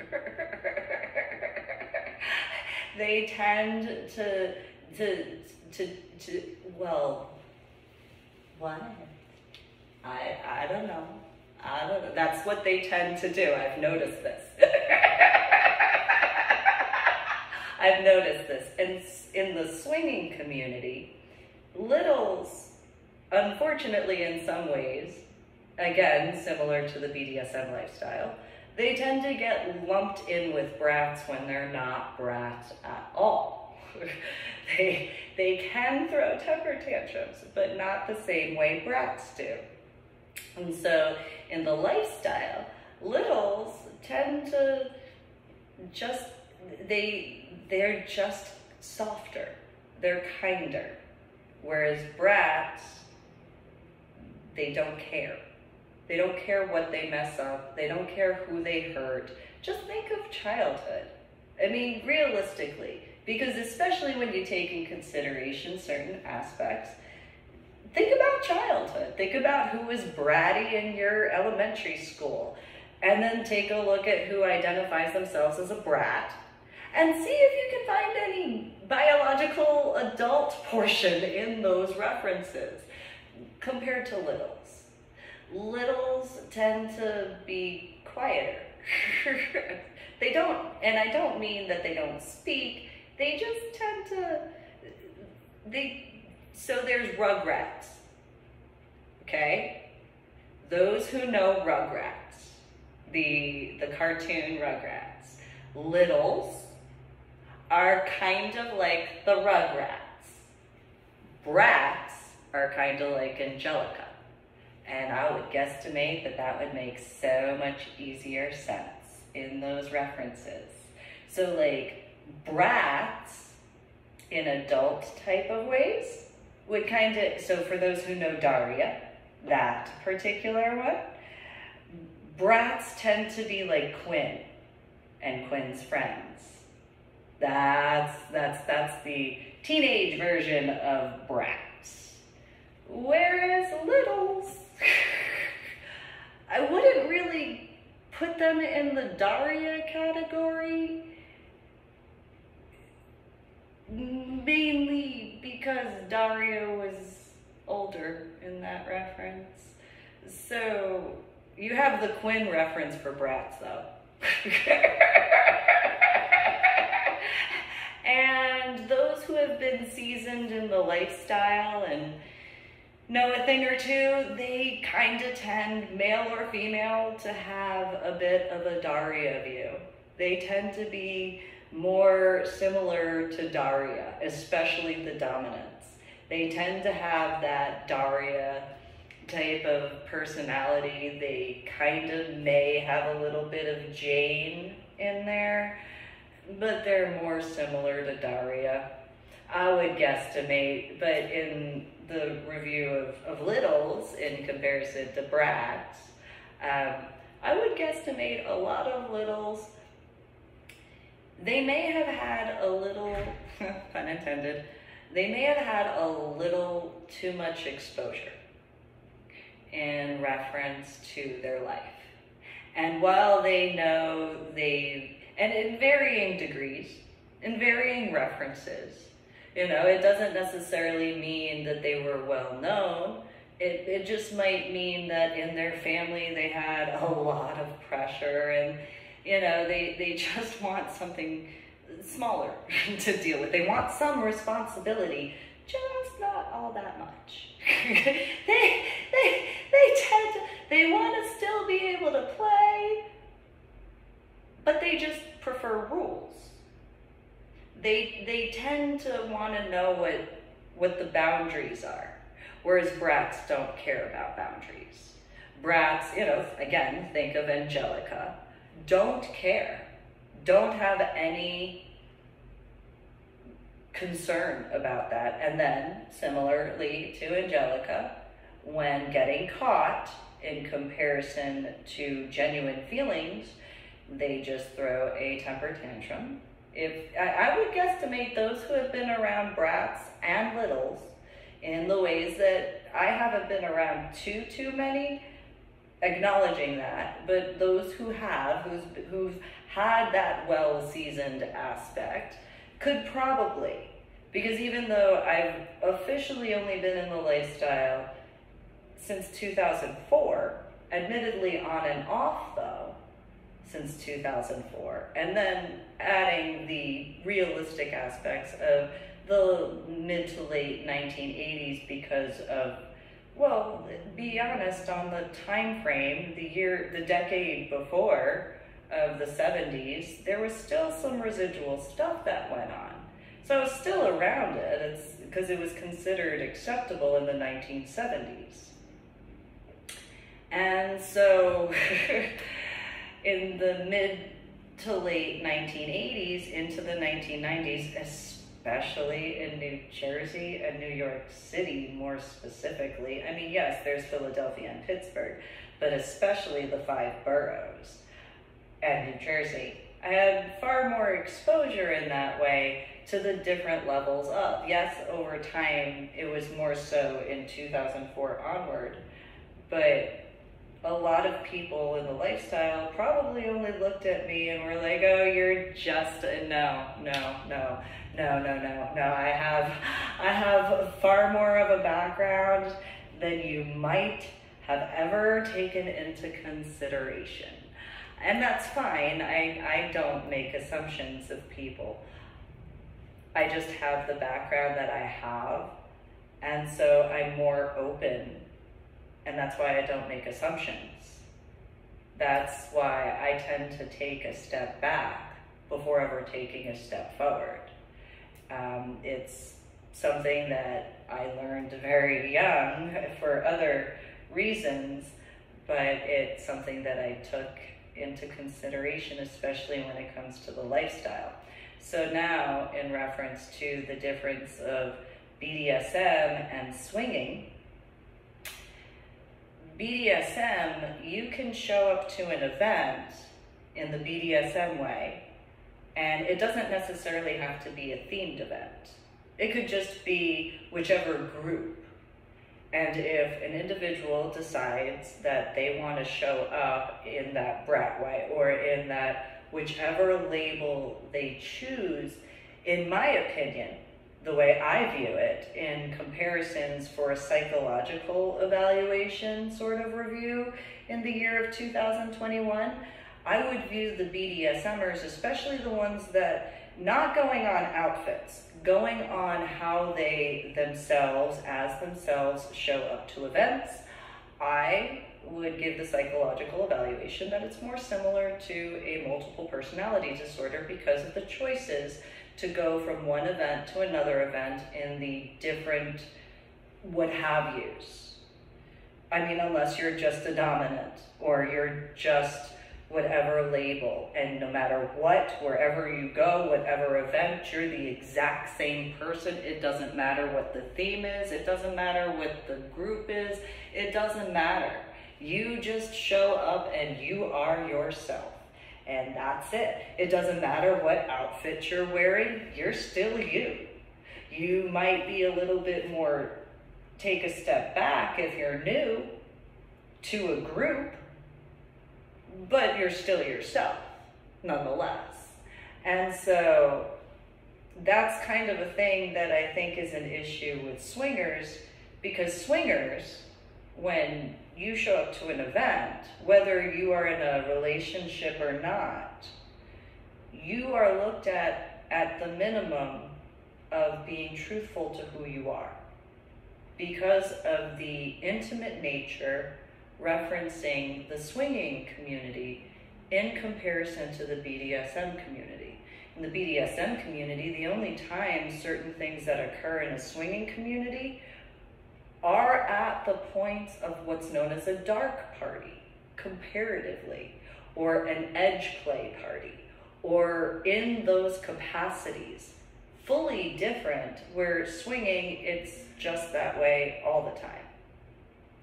they tend to, to, to, to, well, what? I, I don't know. I don't know. That's what they tend to do. I've noticed this. I've noticed this. And in the swinging community, littles, unfortunately in some ways, again, similar to the BDSM lifestyle, they tend to get lumped in with brats when they're not brats at all. they, they can throw temper tantrums, but not the same way brats do. And so in the lifestyle, littles tend to just, they, they're just softer. They're kinder. Whereas brats, they don't care. They don't care what they mess up. They don't care who they hurt. Just think of childhood. I mean, realistically, because especially when you take in consideration certain aspects, think about childhood. Think about who was bratty in your elementary school. And then take a look at who identifies themselves as a brat. And see if you can find any biological adult portion in those references compared to littles. Littles tend to be quieter. they don't, and I don't mean that they don't speak, they just tend to, they, so there's Rugrats, okay? Those who know Rugrats, the, the cartoon Rugrats, Littles are kind of like the Rugrats. Brats are kind of like Angelica. And I would guesstimate that that would make so much easier sense in those references. So like brats in adult type of ways would kind of, so for those who know Daria, that particular one, brats tend to be like Quinn and Quinn's friends. That's, that's, that's the teenage version of brats. Whereas littles, I wouldn't really put them in the Daria category mainly because Daria was older in that reference. So you have the Quinn reference for brats though. and those who have been seasoned in the lifestyle and know a thing or two, they kind of tend, male or female, to have a bit of a Daria view. They tend to be more similar to Daria, especially the dominance. They tend to have that Daria type of personality. They kind of may have a little bit of Jane in there, but they're more similar to Daria. I would guesstimate, but in the review of, of Littles in comparison to Brats, um, I would guesstimate a lot of Littles they may have had a little, pun intended, they may have had a little too much exposure in reference to their life. And while they know they, and in varying degrees, in varying references, you know, it doesn't necessarily mean that they were well known. It, it just might mean that in their family they had a lot of pressure and you know, they, they just want something smaller to deal with. They want some responsibility, just not all that much. they, they, they tend to, they want to still be able to play, but they just prefer rules. They, they tend to want to know what, what the boundaries are, whereas brats don't care about boundaries. Brats, you know, again, think of Angelica don't care, don't have any concern about that. And then, similarly to Angelica, when getting caught in comparison to genuine feelings, they just throw a temper tantrum If I, I would guesstimate those who have been around brats and littles in the ways that I haven't been around too too many, acknowledging that, but those who have, who's who've had that well seasoned aspect, could probably, because even though I've officially only been in the lifestyle since 2004, admittedly on and off though, since 2004, and then adding the realistic aspects of the mid to late 1980s because of well be honest on the time frame the year the decade before of the 70s there was still some residual stuff that went on. So I was still around it. It's because it was considered acceptable in the 1970s and so in the mid to late 1980s into the 1990s especially in New Jersey and New York City more specifically. I mean, yes, there's Philadelphia and Pittsburgh, but especially the five boroughs and New Jersey. I had far more exposure in that way to the different levels of. Yes, over time, it was more so in 2004 onward, but a lot of people in the lifestyle probably only looked at me and were like, oh, you're just, a, no, no, no no, no, no, no. I have, I have far more of a background than you might have ever taken into consideration. And that's fine. I, I don't make assumptions of people. I just have the background that I have. And so I'm more open. And that's why I don't make assumptions. That's why I tend to take a step back before ever taking a step forward. Um, it's something that I learned very young for other reasons, but it's something that I took into consideration, especially when it comes to the lifestyle. So now, in reference to the difference of BDSM and swinging, BDSM, you can show up to an event in the BDSM way and it doesn't necessarily have to be a themed event. It could just be whichever group. And if an individual decides that they want to show up in that brat way or in that whichever label they choose, in my opinion, the way I view it in comparisons for a psychological evaluation sort of review in the year of 2021, I would view the BDSMers, especially the ones that not going on outfits, going on how they themselves, as themselves, show up to events. I would give the psychological evaluation that it's more similar to a multiple personality disorder because of the choices to go from one event to another event in the different what have yous. I mean, unless you're just a dominant or you're just whatever label. And no matter what, wherever you go, whatever event, you're the exact same person. It doesn't matter what the theme is, it doesn't matter what the group is, it doesn't matter. You just show up and you are yourself. And that's it. It doesn't matter what outfit you're wearing, you're still you. You might be a little bit more, take a step back if you're new to a group, but you're still yourself nonetheless. And so that's kind of a thing that I think is an issue with swingers because swingers, when you show up to an event, whether you are in a relationship or not, you are looked at at the minimum of being truthful to who you are because of the intimate nature referencing the swinging community in comparison to the BDSM community. In the BDSM community, the only time certain things that occur in a swinging community are at the points of what's known as a dark party, comparatively, or an edge play party, or in those capacities. Fully different, where swinging, it's just that way all the time.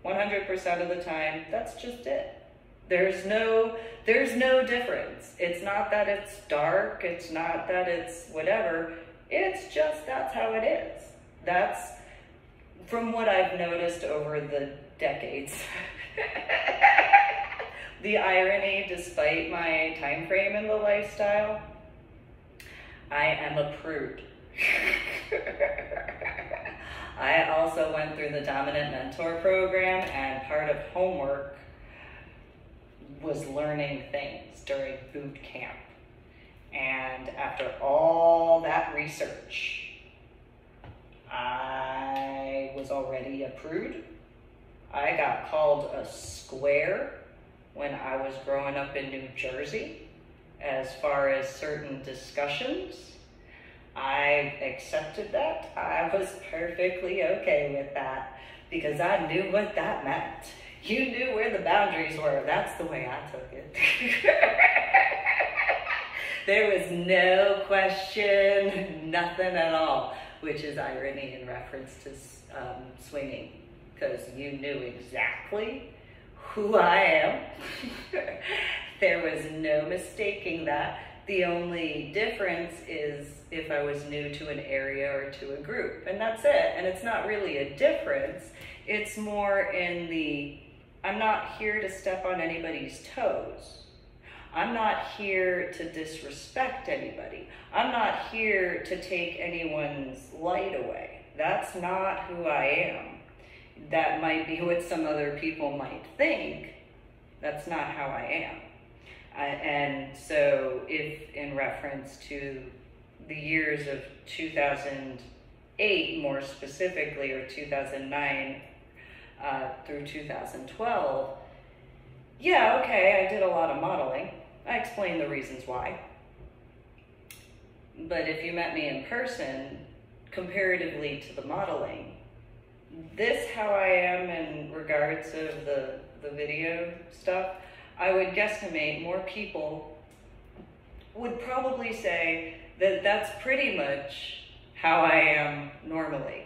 100% of the time, that's just it. There's no there's no difference. It's not that it's dark, it's not that it's whatever. It's just that's how it is. That's from what I've noticed over the decades. the irony, despite my time frame in the lifestyle, I am a prude. I also went through the Dominant Mentor program, and part of homework was learning things during boot camp. And after all that research, I was already a prude. I got called a square when I was growing up in New Jersey as far as certain discussions. I accepted that. I was perfectly okay with that because I knew what that meant. You knew where the boundaries were. That's the way I took it. there was no question, nothing at all, which is irony in reference to um, swinging because you knew exactly who I am. there was no mistaking that. The only difference is if I was new to an area or to a group, and that's it. And it's not really a difference, it's more in the I'm not here to step on anybody's toes. I'm not here to disrespect anybody. I'm not here to take anyone's light away. That's not who I am. That might be what some other people might think. That's not how I am. And so, if in reference to the years of 2008, more specifically, or 2009 uh, through 2012, yeah, okay, I did a lot of modeling. I explained the reasons why. But if you met me in person, comparatively to the modeling, this how I am in regards of the, the video stuff, I would guesstimate more people would probably say that that's pretty much how I am normally.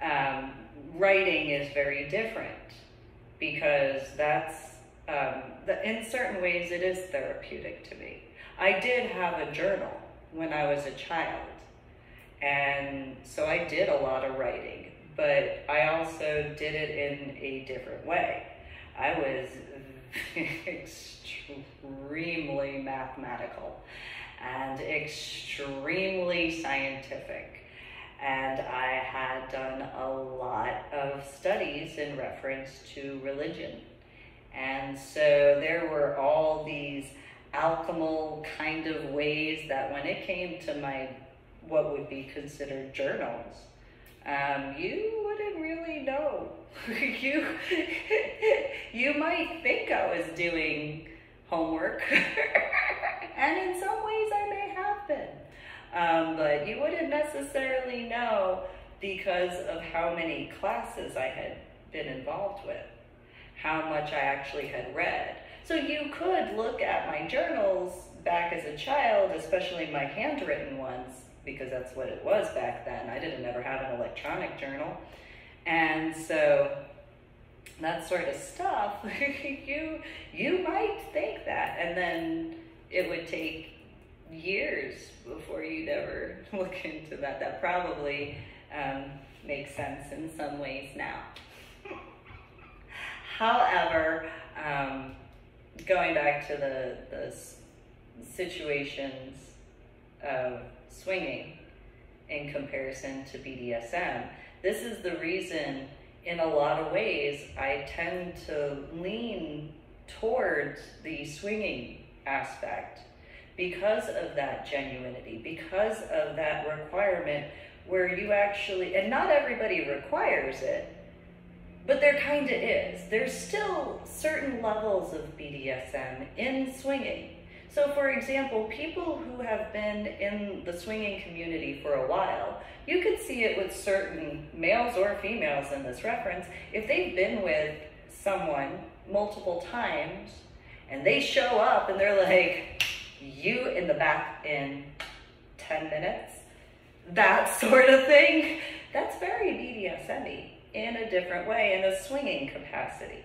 Um, writing is very different because that's, um, the, in certain ways, it is therapeutic to me. I did have a journal when I was a child, and so I did a lot of writing, but I also did it in a different way. I was extremely mathematical and extremely scientific. And I had done a lot of studies in reference to religion. And so there were all these alchemical kind of ways that when it came to my what would be considered journals, um, you wouldn't really know. you you might think I was doing homework, and in some ways I may have been, um, but you wouldn't necessarily know because of how many classes I had been involved with, how much I actually had read. So you could look at my journals back as a child, especially my handwritten ones, because that's what it was back then. I didn't ever have an electronic journal. And so that sort of stuff, you you might think that, and then it would take years before you'd ever look into that. That probably um, makes sense in some ways now. However, um, going back to the, the situations of swinging in comparison to BDSM, this is the reason, in a lot of ways, I tend to lean towards the swinging aspect because of that genuinity, because of that requirement where you actually, and not everybody requires it, but there kind of is. There's still certain levels of BDSM in swinging. So, for example, people who have been in the swinging community for a while, you could see it with certain males or females in this reference. If they've been with someone multiple times and they show up and they're like, you in the back in 10 minutes, that sort of thing, that's very BDSM in a different way, in a swinging capacity,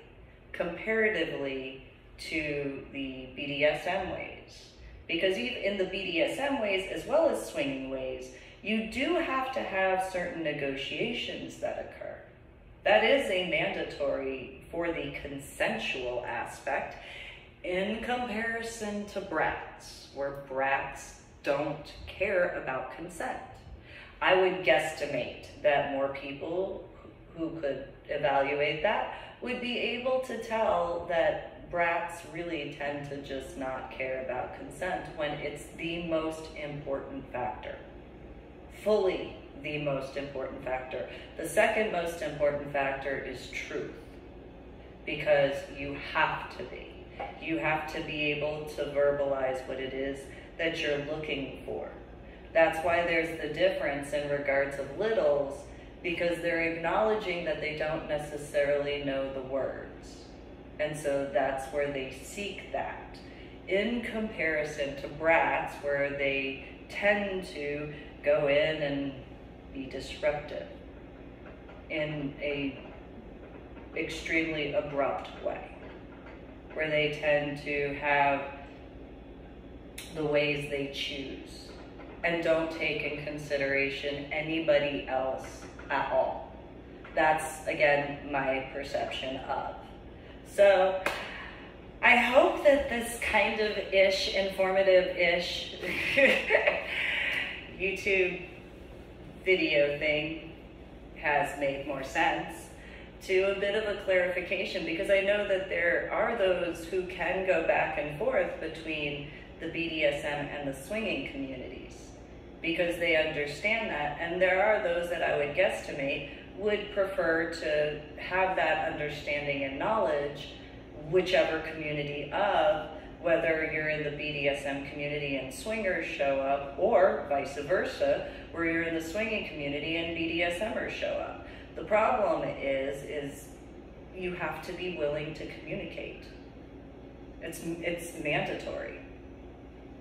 comparatively to the BDSM ways. Because even in the BDSM ways, as well as swinging ways, you do have to have certain negotiations that occur. That is a mandatory for the consensual aspect in comparison to brats, where brats don't care about consent. I would guesstimate that more people who could evaluate that would be able to tell that brats really tend to just not care about consent when it's the most important factor. Fully the most important factor. The second most important factor is truth because you have to be. You have to be able to verbalize what it is that you're looking for. That's why there's the difference in regards of littles because they're acknowledging that they don't necessarily know the words. And so that's where they seek that. In comparison to brats, where they tend to go in and be disruptive in a extremely abrupt way, where they tend to have the ways they choose and don't take in consideration anybody else at all. That's, again, my perception of. So I hope that this kind of ish, informative ish YouTube video thing has made more sense to a bit of a clarification because I know that there are those who can go back and forth between the BDSM and the swinging communities because they understand that. And there are those that I would guesstimate would prefer to have that understanding and knowledge, whichever community of, whether you're in the BDSM community and swingers show up, or vice versa, where you're in the swinging community and BDSMers show up. The problem is, is you have to be willing to communicate. It's, it's mandatory.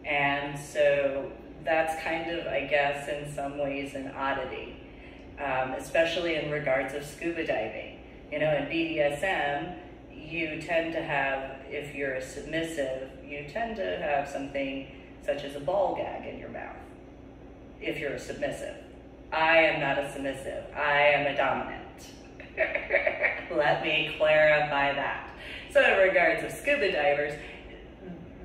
And so that's kind of, I guess, in some ways an oddity, um, especially in regards of scuba diving. You know, in BDSM, you tend to have, if you're a submissive, you tend to have something such as a ball gag in your mouth, if you're a submissive. I am not a submissive, I am a dominant. Let me clarify that. So in regards of scuba divers,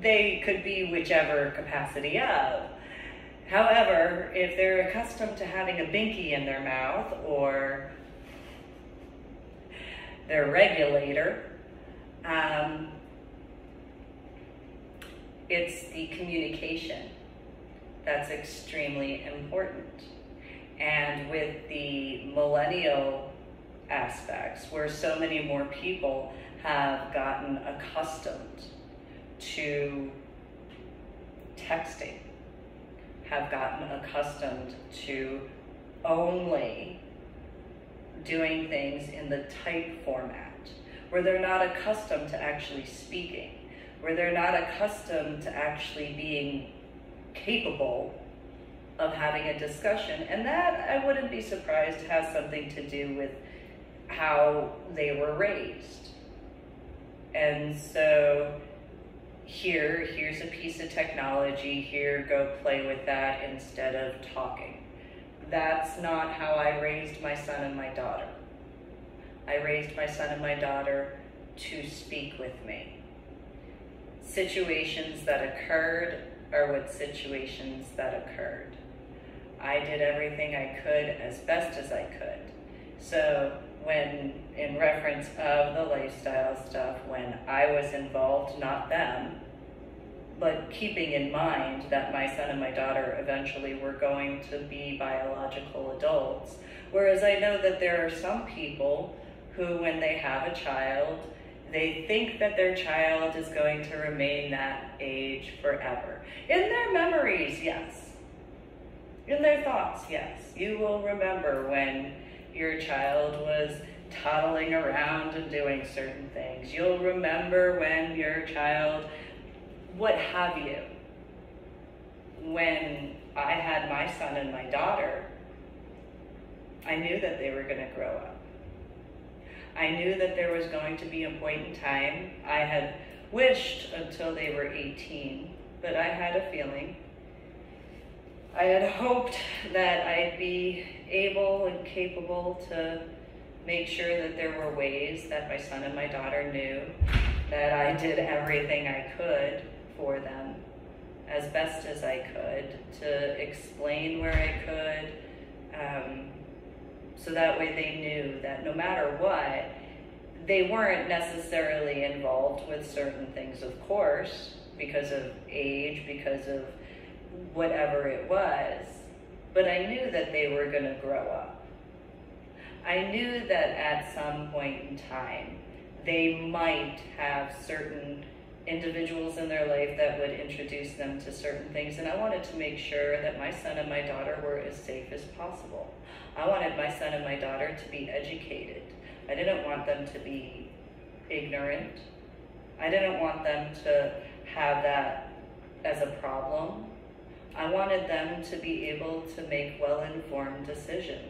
they could be whichever capacity of. However, if they're accustomed to having a binky in their mouth or their regulator, um, it's the communication that's extremely important. And with the millennial aspects, where so many more people have gotten accustomed to texting, have gotten accustomed to only doing things in the type format, where they're not accustomed to actually speaking, where they're not accustomed to actually being capable of having a discussion. And that, I wouldn't be surprised, has something to do with how they were raised. And so here, here's a piece of technology, here, go play with that instead of talking. That's not how I raised my son and my daughter. I raised my son and my daughter to speak with me. Situations that occurred are what situations that occurred. I did everything I could as best as I could. So when in reference of the lifestyle stuff, when I was involved, not them, but keeping in mind that my son and my daughter eventually were going to be biological adults. Whereas I know that there are some people who, when they have a child, they think that their child is going to remain that age forever. In their memories, yes. In their thoughts, yes. You will remember when your child was toddling around and doing certain things. You'll remember when your child, what have you. When I had my son and my daughter, I knew that they were going to grow up. I knew that there was going to be a point in time. I had wished until they were 18, but I had a feeling. I had hoped that I'd be able and capable to make sure that there were ways that my son and my daughter knew that I did everything I could for them as best as I could to explain where I could. Um, so that way they knew that no matter what, they weren't necessarily involved with certain things, of course, because of age, because of whatever it was. But I knew that they were going to grow up. I knew that at some point in time, they might have certain individuals in their life that would introduce them to certain things. And I wanted to make sure that my son and my daughter were as safe as possible. I wanted my son and my daughter to be educated. I didn't want them to be ignorant. I didn't want them to have that as a problem. I wanted them to be able to make well informed decisions.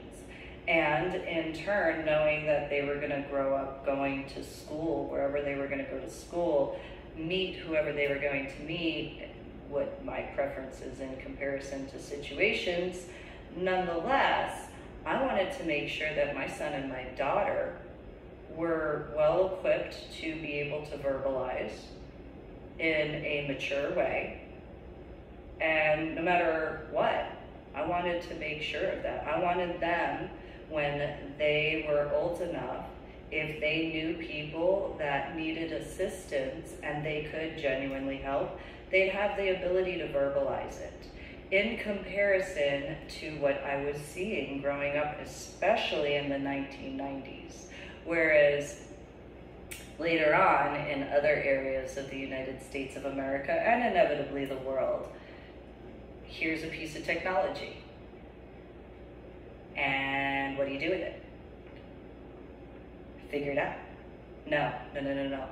And in turn, knowing that they were going to grow up going to school, wherever they were going to go to school, meet whoever they were going to meet, what my preferences in comparison to situations, nonetheless, I wanted to make sure that my son and my daughter were well equipped to be able to verbalize in a mature way. And no matter what, I wanted to make sure of that. I wanted them, when they were old enough, if they knew people that needed assistance and they could genuinely help, they'd have the ability to verbalize it in comparison to what I was seeing growing up, especially in the 1990s. Whereas later on in other areas of the United States of America and inevitably the world, here's a piece of technology. And what do you do with it? Figure it out. No, no, no, no, no.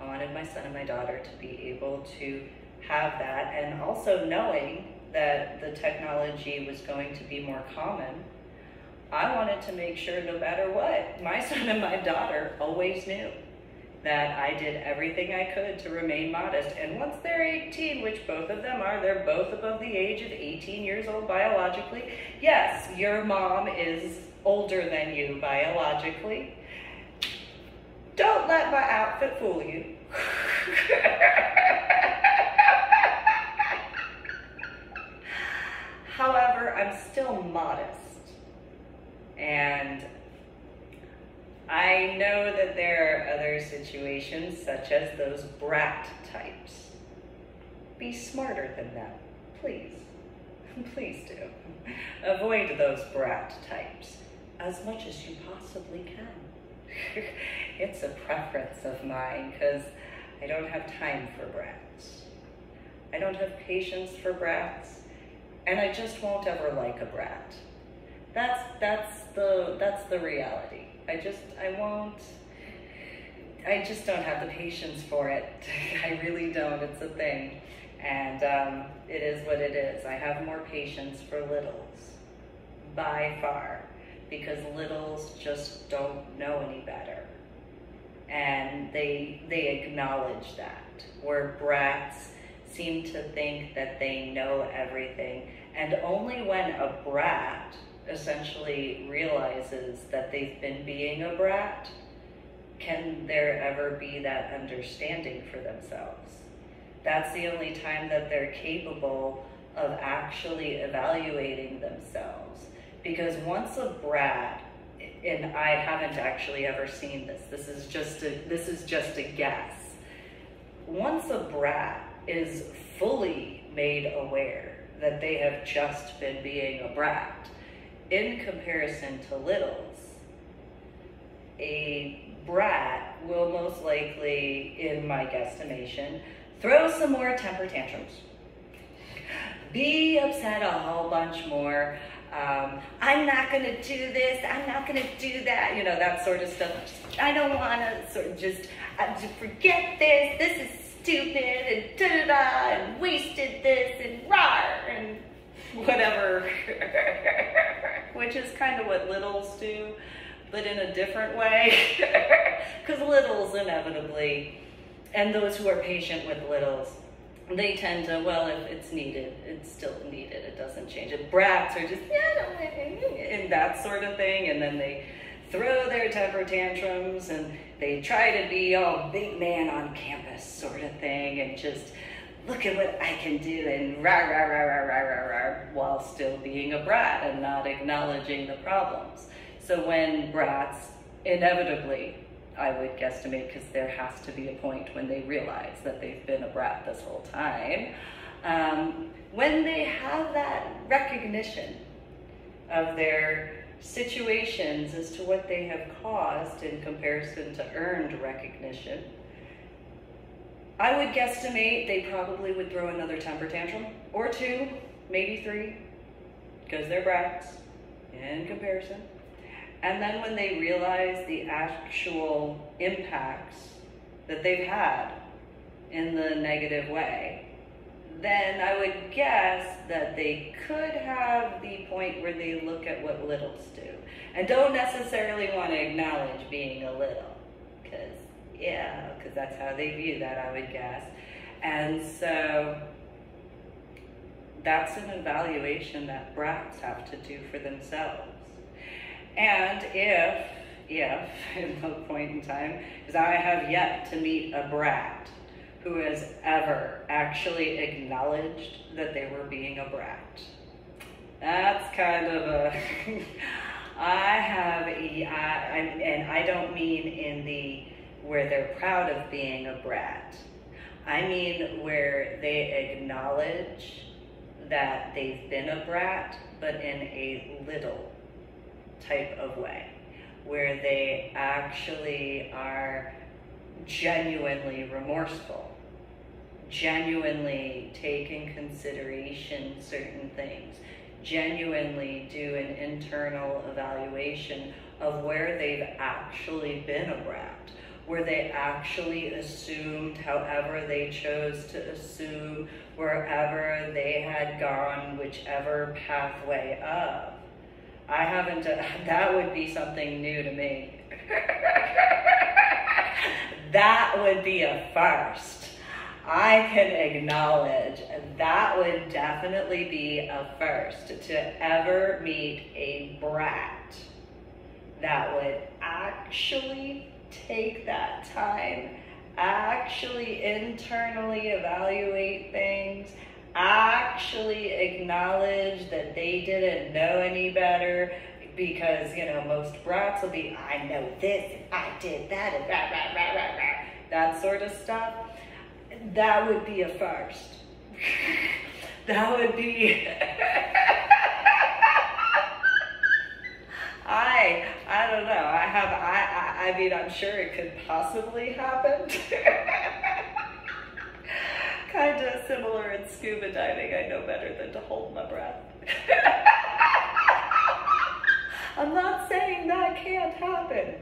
I wanted my son and my daughter to be able to have that and also knowing that the technology was going to be more common, I wanted to make sure no matter what, my son and my daughter always knew that I did everything I could to remain modest. And once they're 18, which both of them are, they're both above the age of 18 years old biologically. Yes, your mom is older than you biologically. Don't let my outfit fool you. However, I'm still modest. And I know that there are other situations, such as those brat types. Be smarter than them, please. Please do. Avoid those brat types as much as you possibly can. it's a preference of mine because I don't have time for brats. I don't have patience for brats and I just won't ever like a brat. That's that's the that's the reality. I just I won't. I just don't have the patience for it. I really don't. It's a thing, and um, it is what it is. I have more patience for littles, by far, because littles just don't know any better, and they they acknowledge that. Where brats seem to think that they know everything. And only when a brat essentially realizes that they've been being a brat can there ever be that understanding for themselves. That's the only time that they're capable of actually evaluating themselves. Because once a brat, and I haven't actually ever seen this, this is just a, this is just a guess. Once a brat is fully made aware that they have just been being a brat. In comparison to littles, a brat will most likely, in my guesstimation, throw some more temper tantrums, be upset a whole bunch more. Um, I'm not to do this. I'm not to do that. You know, that sort of stuff. I don't want to sort of just uh, forget this. This is stupid and da da da and wasted this and rar and whatever, which is kind of what littles do, but in a different way, because littles inevitably and those who are patient with littles, they tend to, well, if it's needed, it's still needed. It doesn't change it. Brats are just, yeah, and that sort of thing. And then they throw their temper tantrums and they try to be all big man on campus sort of thing and just look at what I can do and rah, rah, rah, rah, rah, rah, rah, while still being a brat and not acknowledging the problems. So when brats inevitably I would guesstimate because there has to be a point when they realize that they've been a brat this whole time. Um, when they have that recognition of their situations as to what they have caused in comparison to earned recognition, I would guesstimate they probably would throw another temper tantrum or two, maybe three, because they're brats in comparison. And then when they realize the actual impacts that they've had in the negative way, then I would guess that they could have the point where they look at what littles do and don't necessarily want to acknowledge being a little because, yeah, because that's how they view that, I would guess. And so that's an evaluation that brats have to do for themselves. And if, if, at no point in time, because I have yet to meet a brat who has ever actually acknowledged that they were being a brat. That's kind of a, I have, I, I, and I don't mean in the, where they're proud of being a brat. I mean where they acknowledge that they've been a brat, but in a little type of way, where they actually are genuinely remorseful, genuinely take in consideration certain things, genuinely do an internal evaluation of where they've actually been a brat, where they actually assumed however they chose to assume, wherever they had gone, whichever pathway of. I haven't, that would be something new to me. that would be a first. I can acknowledge that would definitely be a first to ever meet a brat that would actually take that time, actually internally evaluate things, actually acknowledge that they didn't know any better because, you know, most brats will be, I know this, I did that, and rah, rah, rah, rah, rah, that sort of stuff. That would be a first. that would be. I, I don't know. I have, I, I, I mean, I'm sure it could possibly happen. kind of similar in scuba diving. I know better than to hold my breath. I'm not saying that can't happen.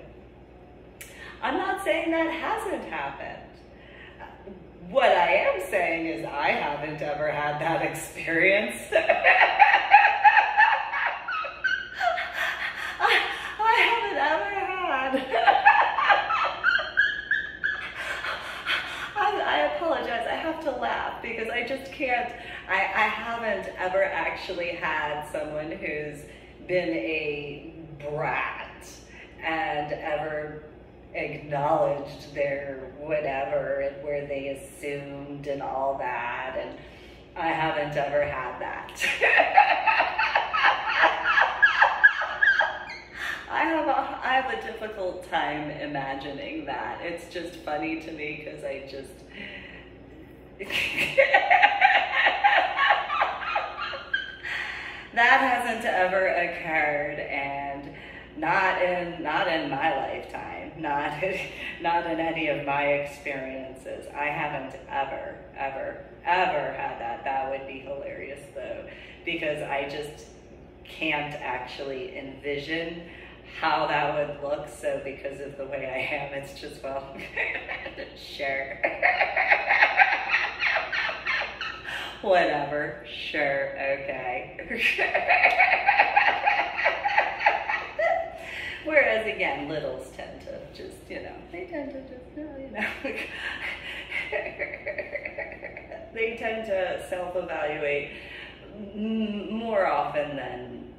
I'm not saying that hasn't happened. What I am saying is I haven't ever had that experience. I, I haven't ever had. apologize. I have to laugh because I just can't. I, I haven't ever actually had someone who's been a brat and ever acknowledged their whatever and where they assumed and all that. And I haven't ever had that. I have a I have a difficult time imagining that. It's just funny to me because I just that hasn't ever occurred and not in not in my lifetime not not in any of my experiences. I haven't ever ever ever had that. That would be hilarious though because i just can't actually envision how that would look so because of the way i am it's just well sure Whatever. Sure. Okay. Whereas again, littles tend to just, you know, they tend to just, you know, they tend to self-evaluate more often than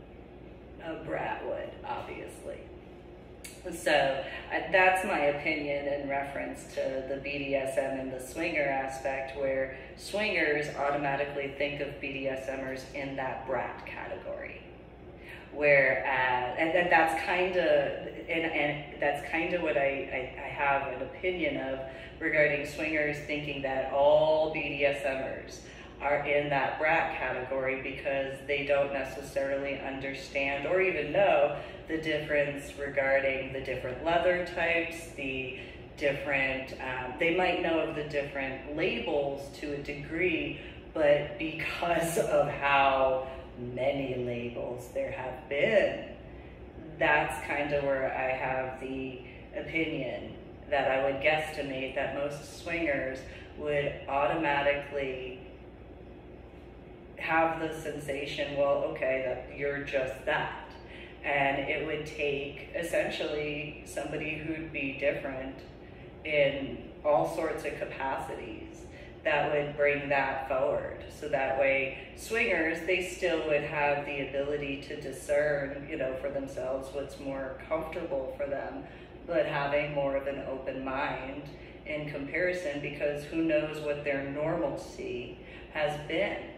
a brat would, obviously. So uh, that's my opinion in reference to the BDSM and the swinger aspect, where swingers automatically think of BDSMers in that brat category. Whereas, and, and that's kind of, and, and that's kind of what I, I, I have an opinion of regarding swingers thinking that all BDSMers are in that brat category because they don't necessarily understand or even know the difference regarding the different leather types, the different, um, they might know of the different labels to a degree, but because of how many labels there have been, that's kind of where I have the opinion that I would guesstimate that most swingers would automatically have the sensation, well, okay, that you're just that. And it would take essentially somebody who'd be different in all sorts of capacities that would bring that forward. So that way, swingers, they still would have the ability to discern, you know, for themselves what's more comfortable for them, but having more of an open mind in comparison because who knows what their normalcy has been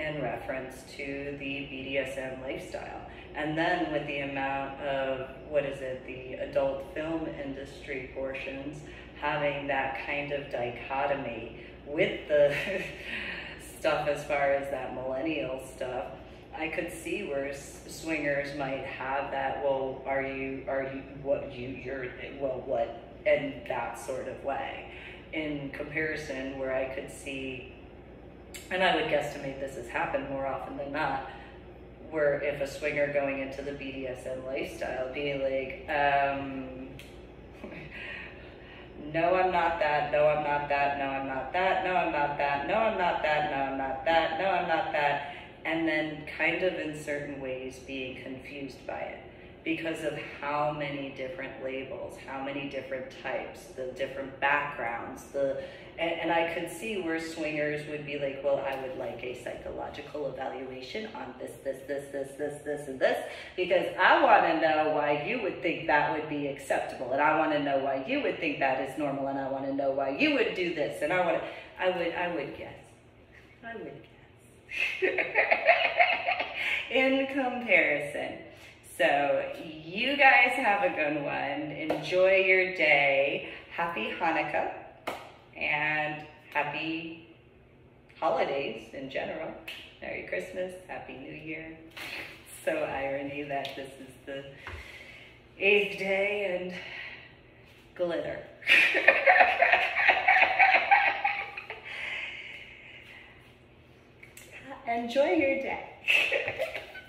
in reference to the BDSM lifestyle. And then with the amount of, what is it, the adult film industry portions, having that kind of dichotomy with the stuff as far as that millennial stuff, I could see where swingers might have that. Well, are you are you what you you're well what in that sort of way, in comparison where I could see, and I would guesstimate this has happened more often than not, where if a swinger going into the BDSM lifestyle be like, um, no, I'm not that, no, I'm not that, no, I'm not that, no, I'm not that, no, I'm not that, no, I'm not that, no, I'm not that, and then kind of in certain ways being confused by it because of how many different labels, how many different types, the different backgrounds, the and, and, I could see where swingers would be like, well, I would like a psychological evaluation on this, this, this, this, this, this, and this, because I want to know why you would think that would be acceptable, and I want to know why you would think that is normal, and I want to know why you would do this, and I want to, I would, I would guess, I would guess, in comparison. So you guys have a good one. Enjoy your day. Happy Hanukkah and happy holidays in general. Merry Christmas, Happy New Year. So irony that this is the eighth day and glitter. Enjoy your day.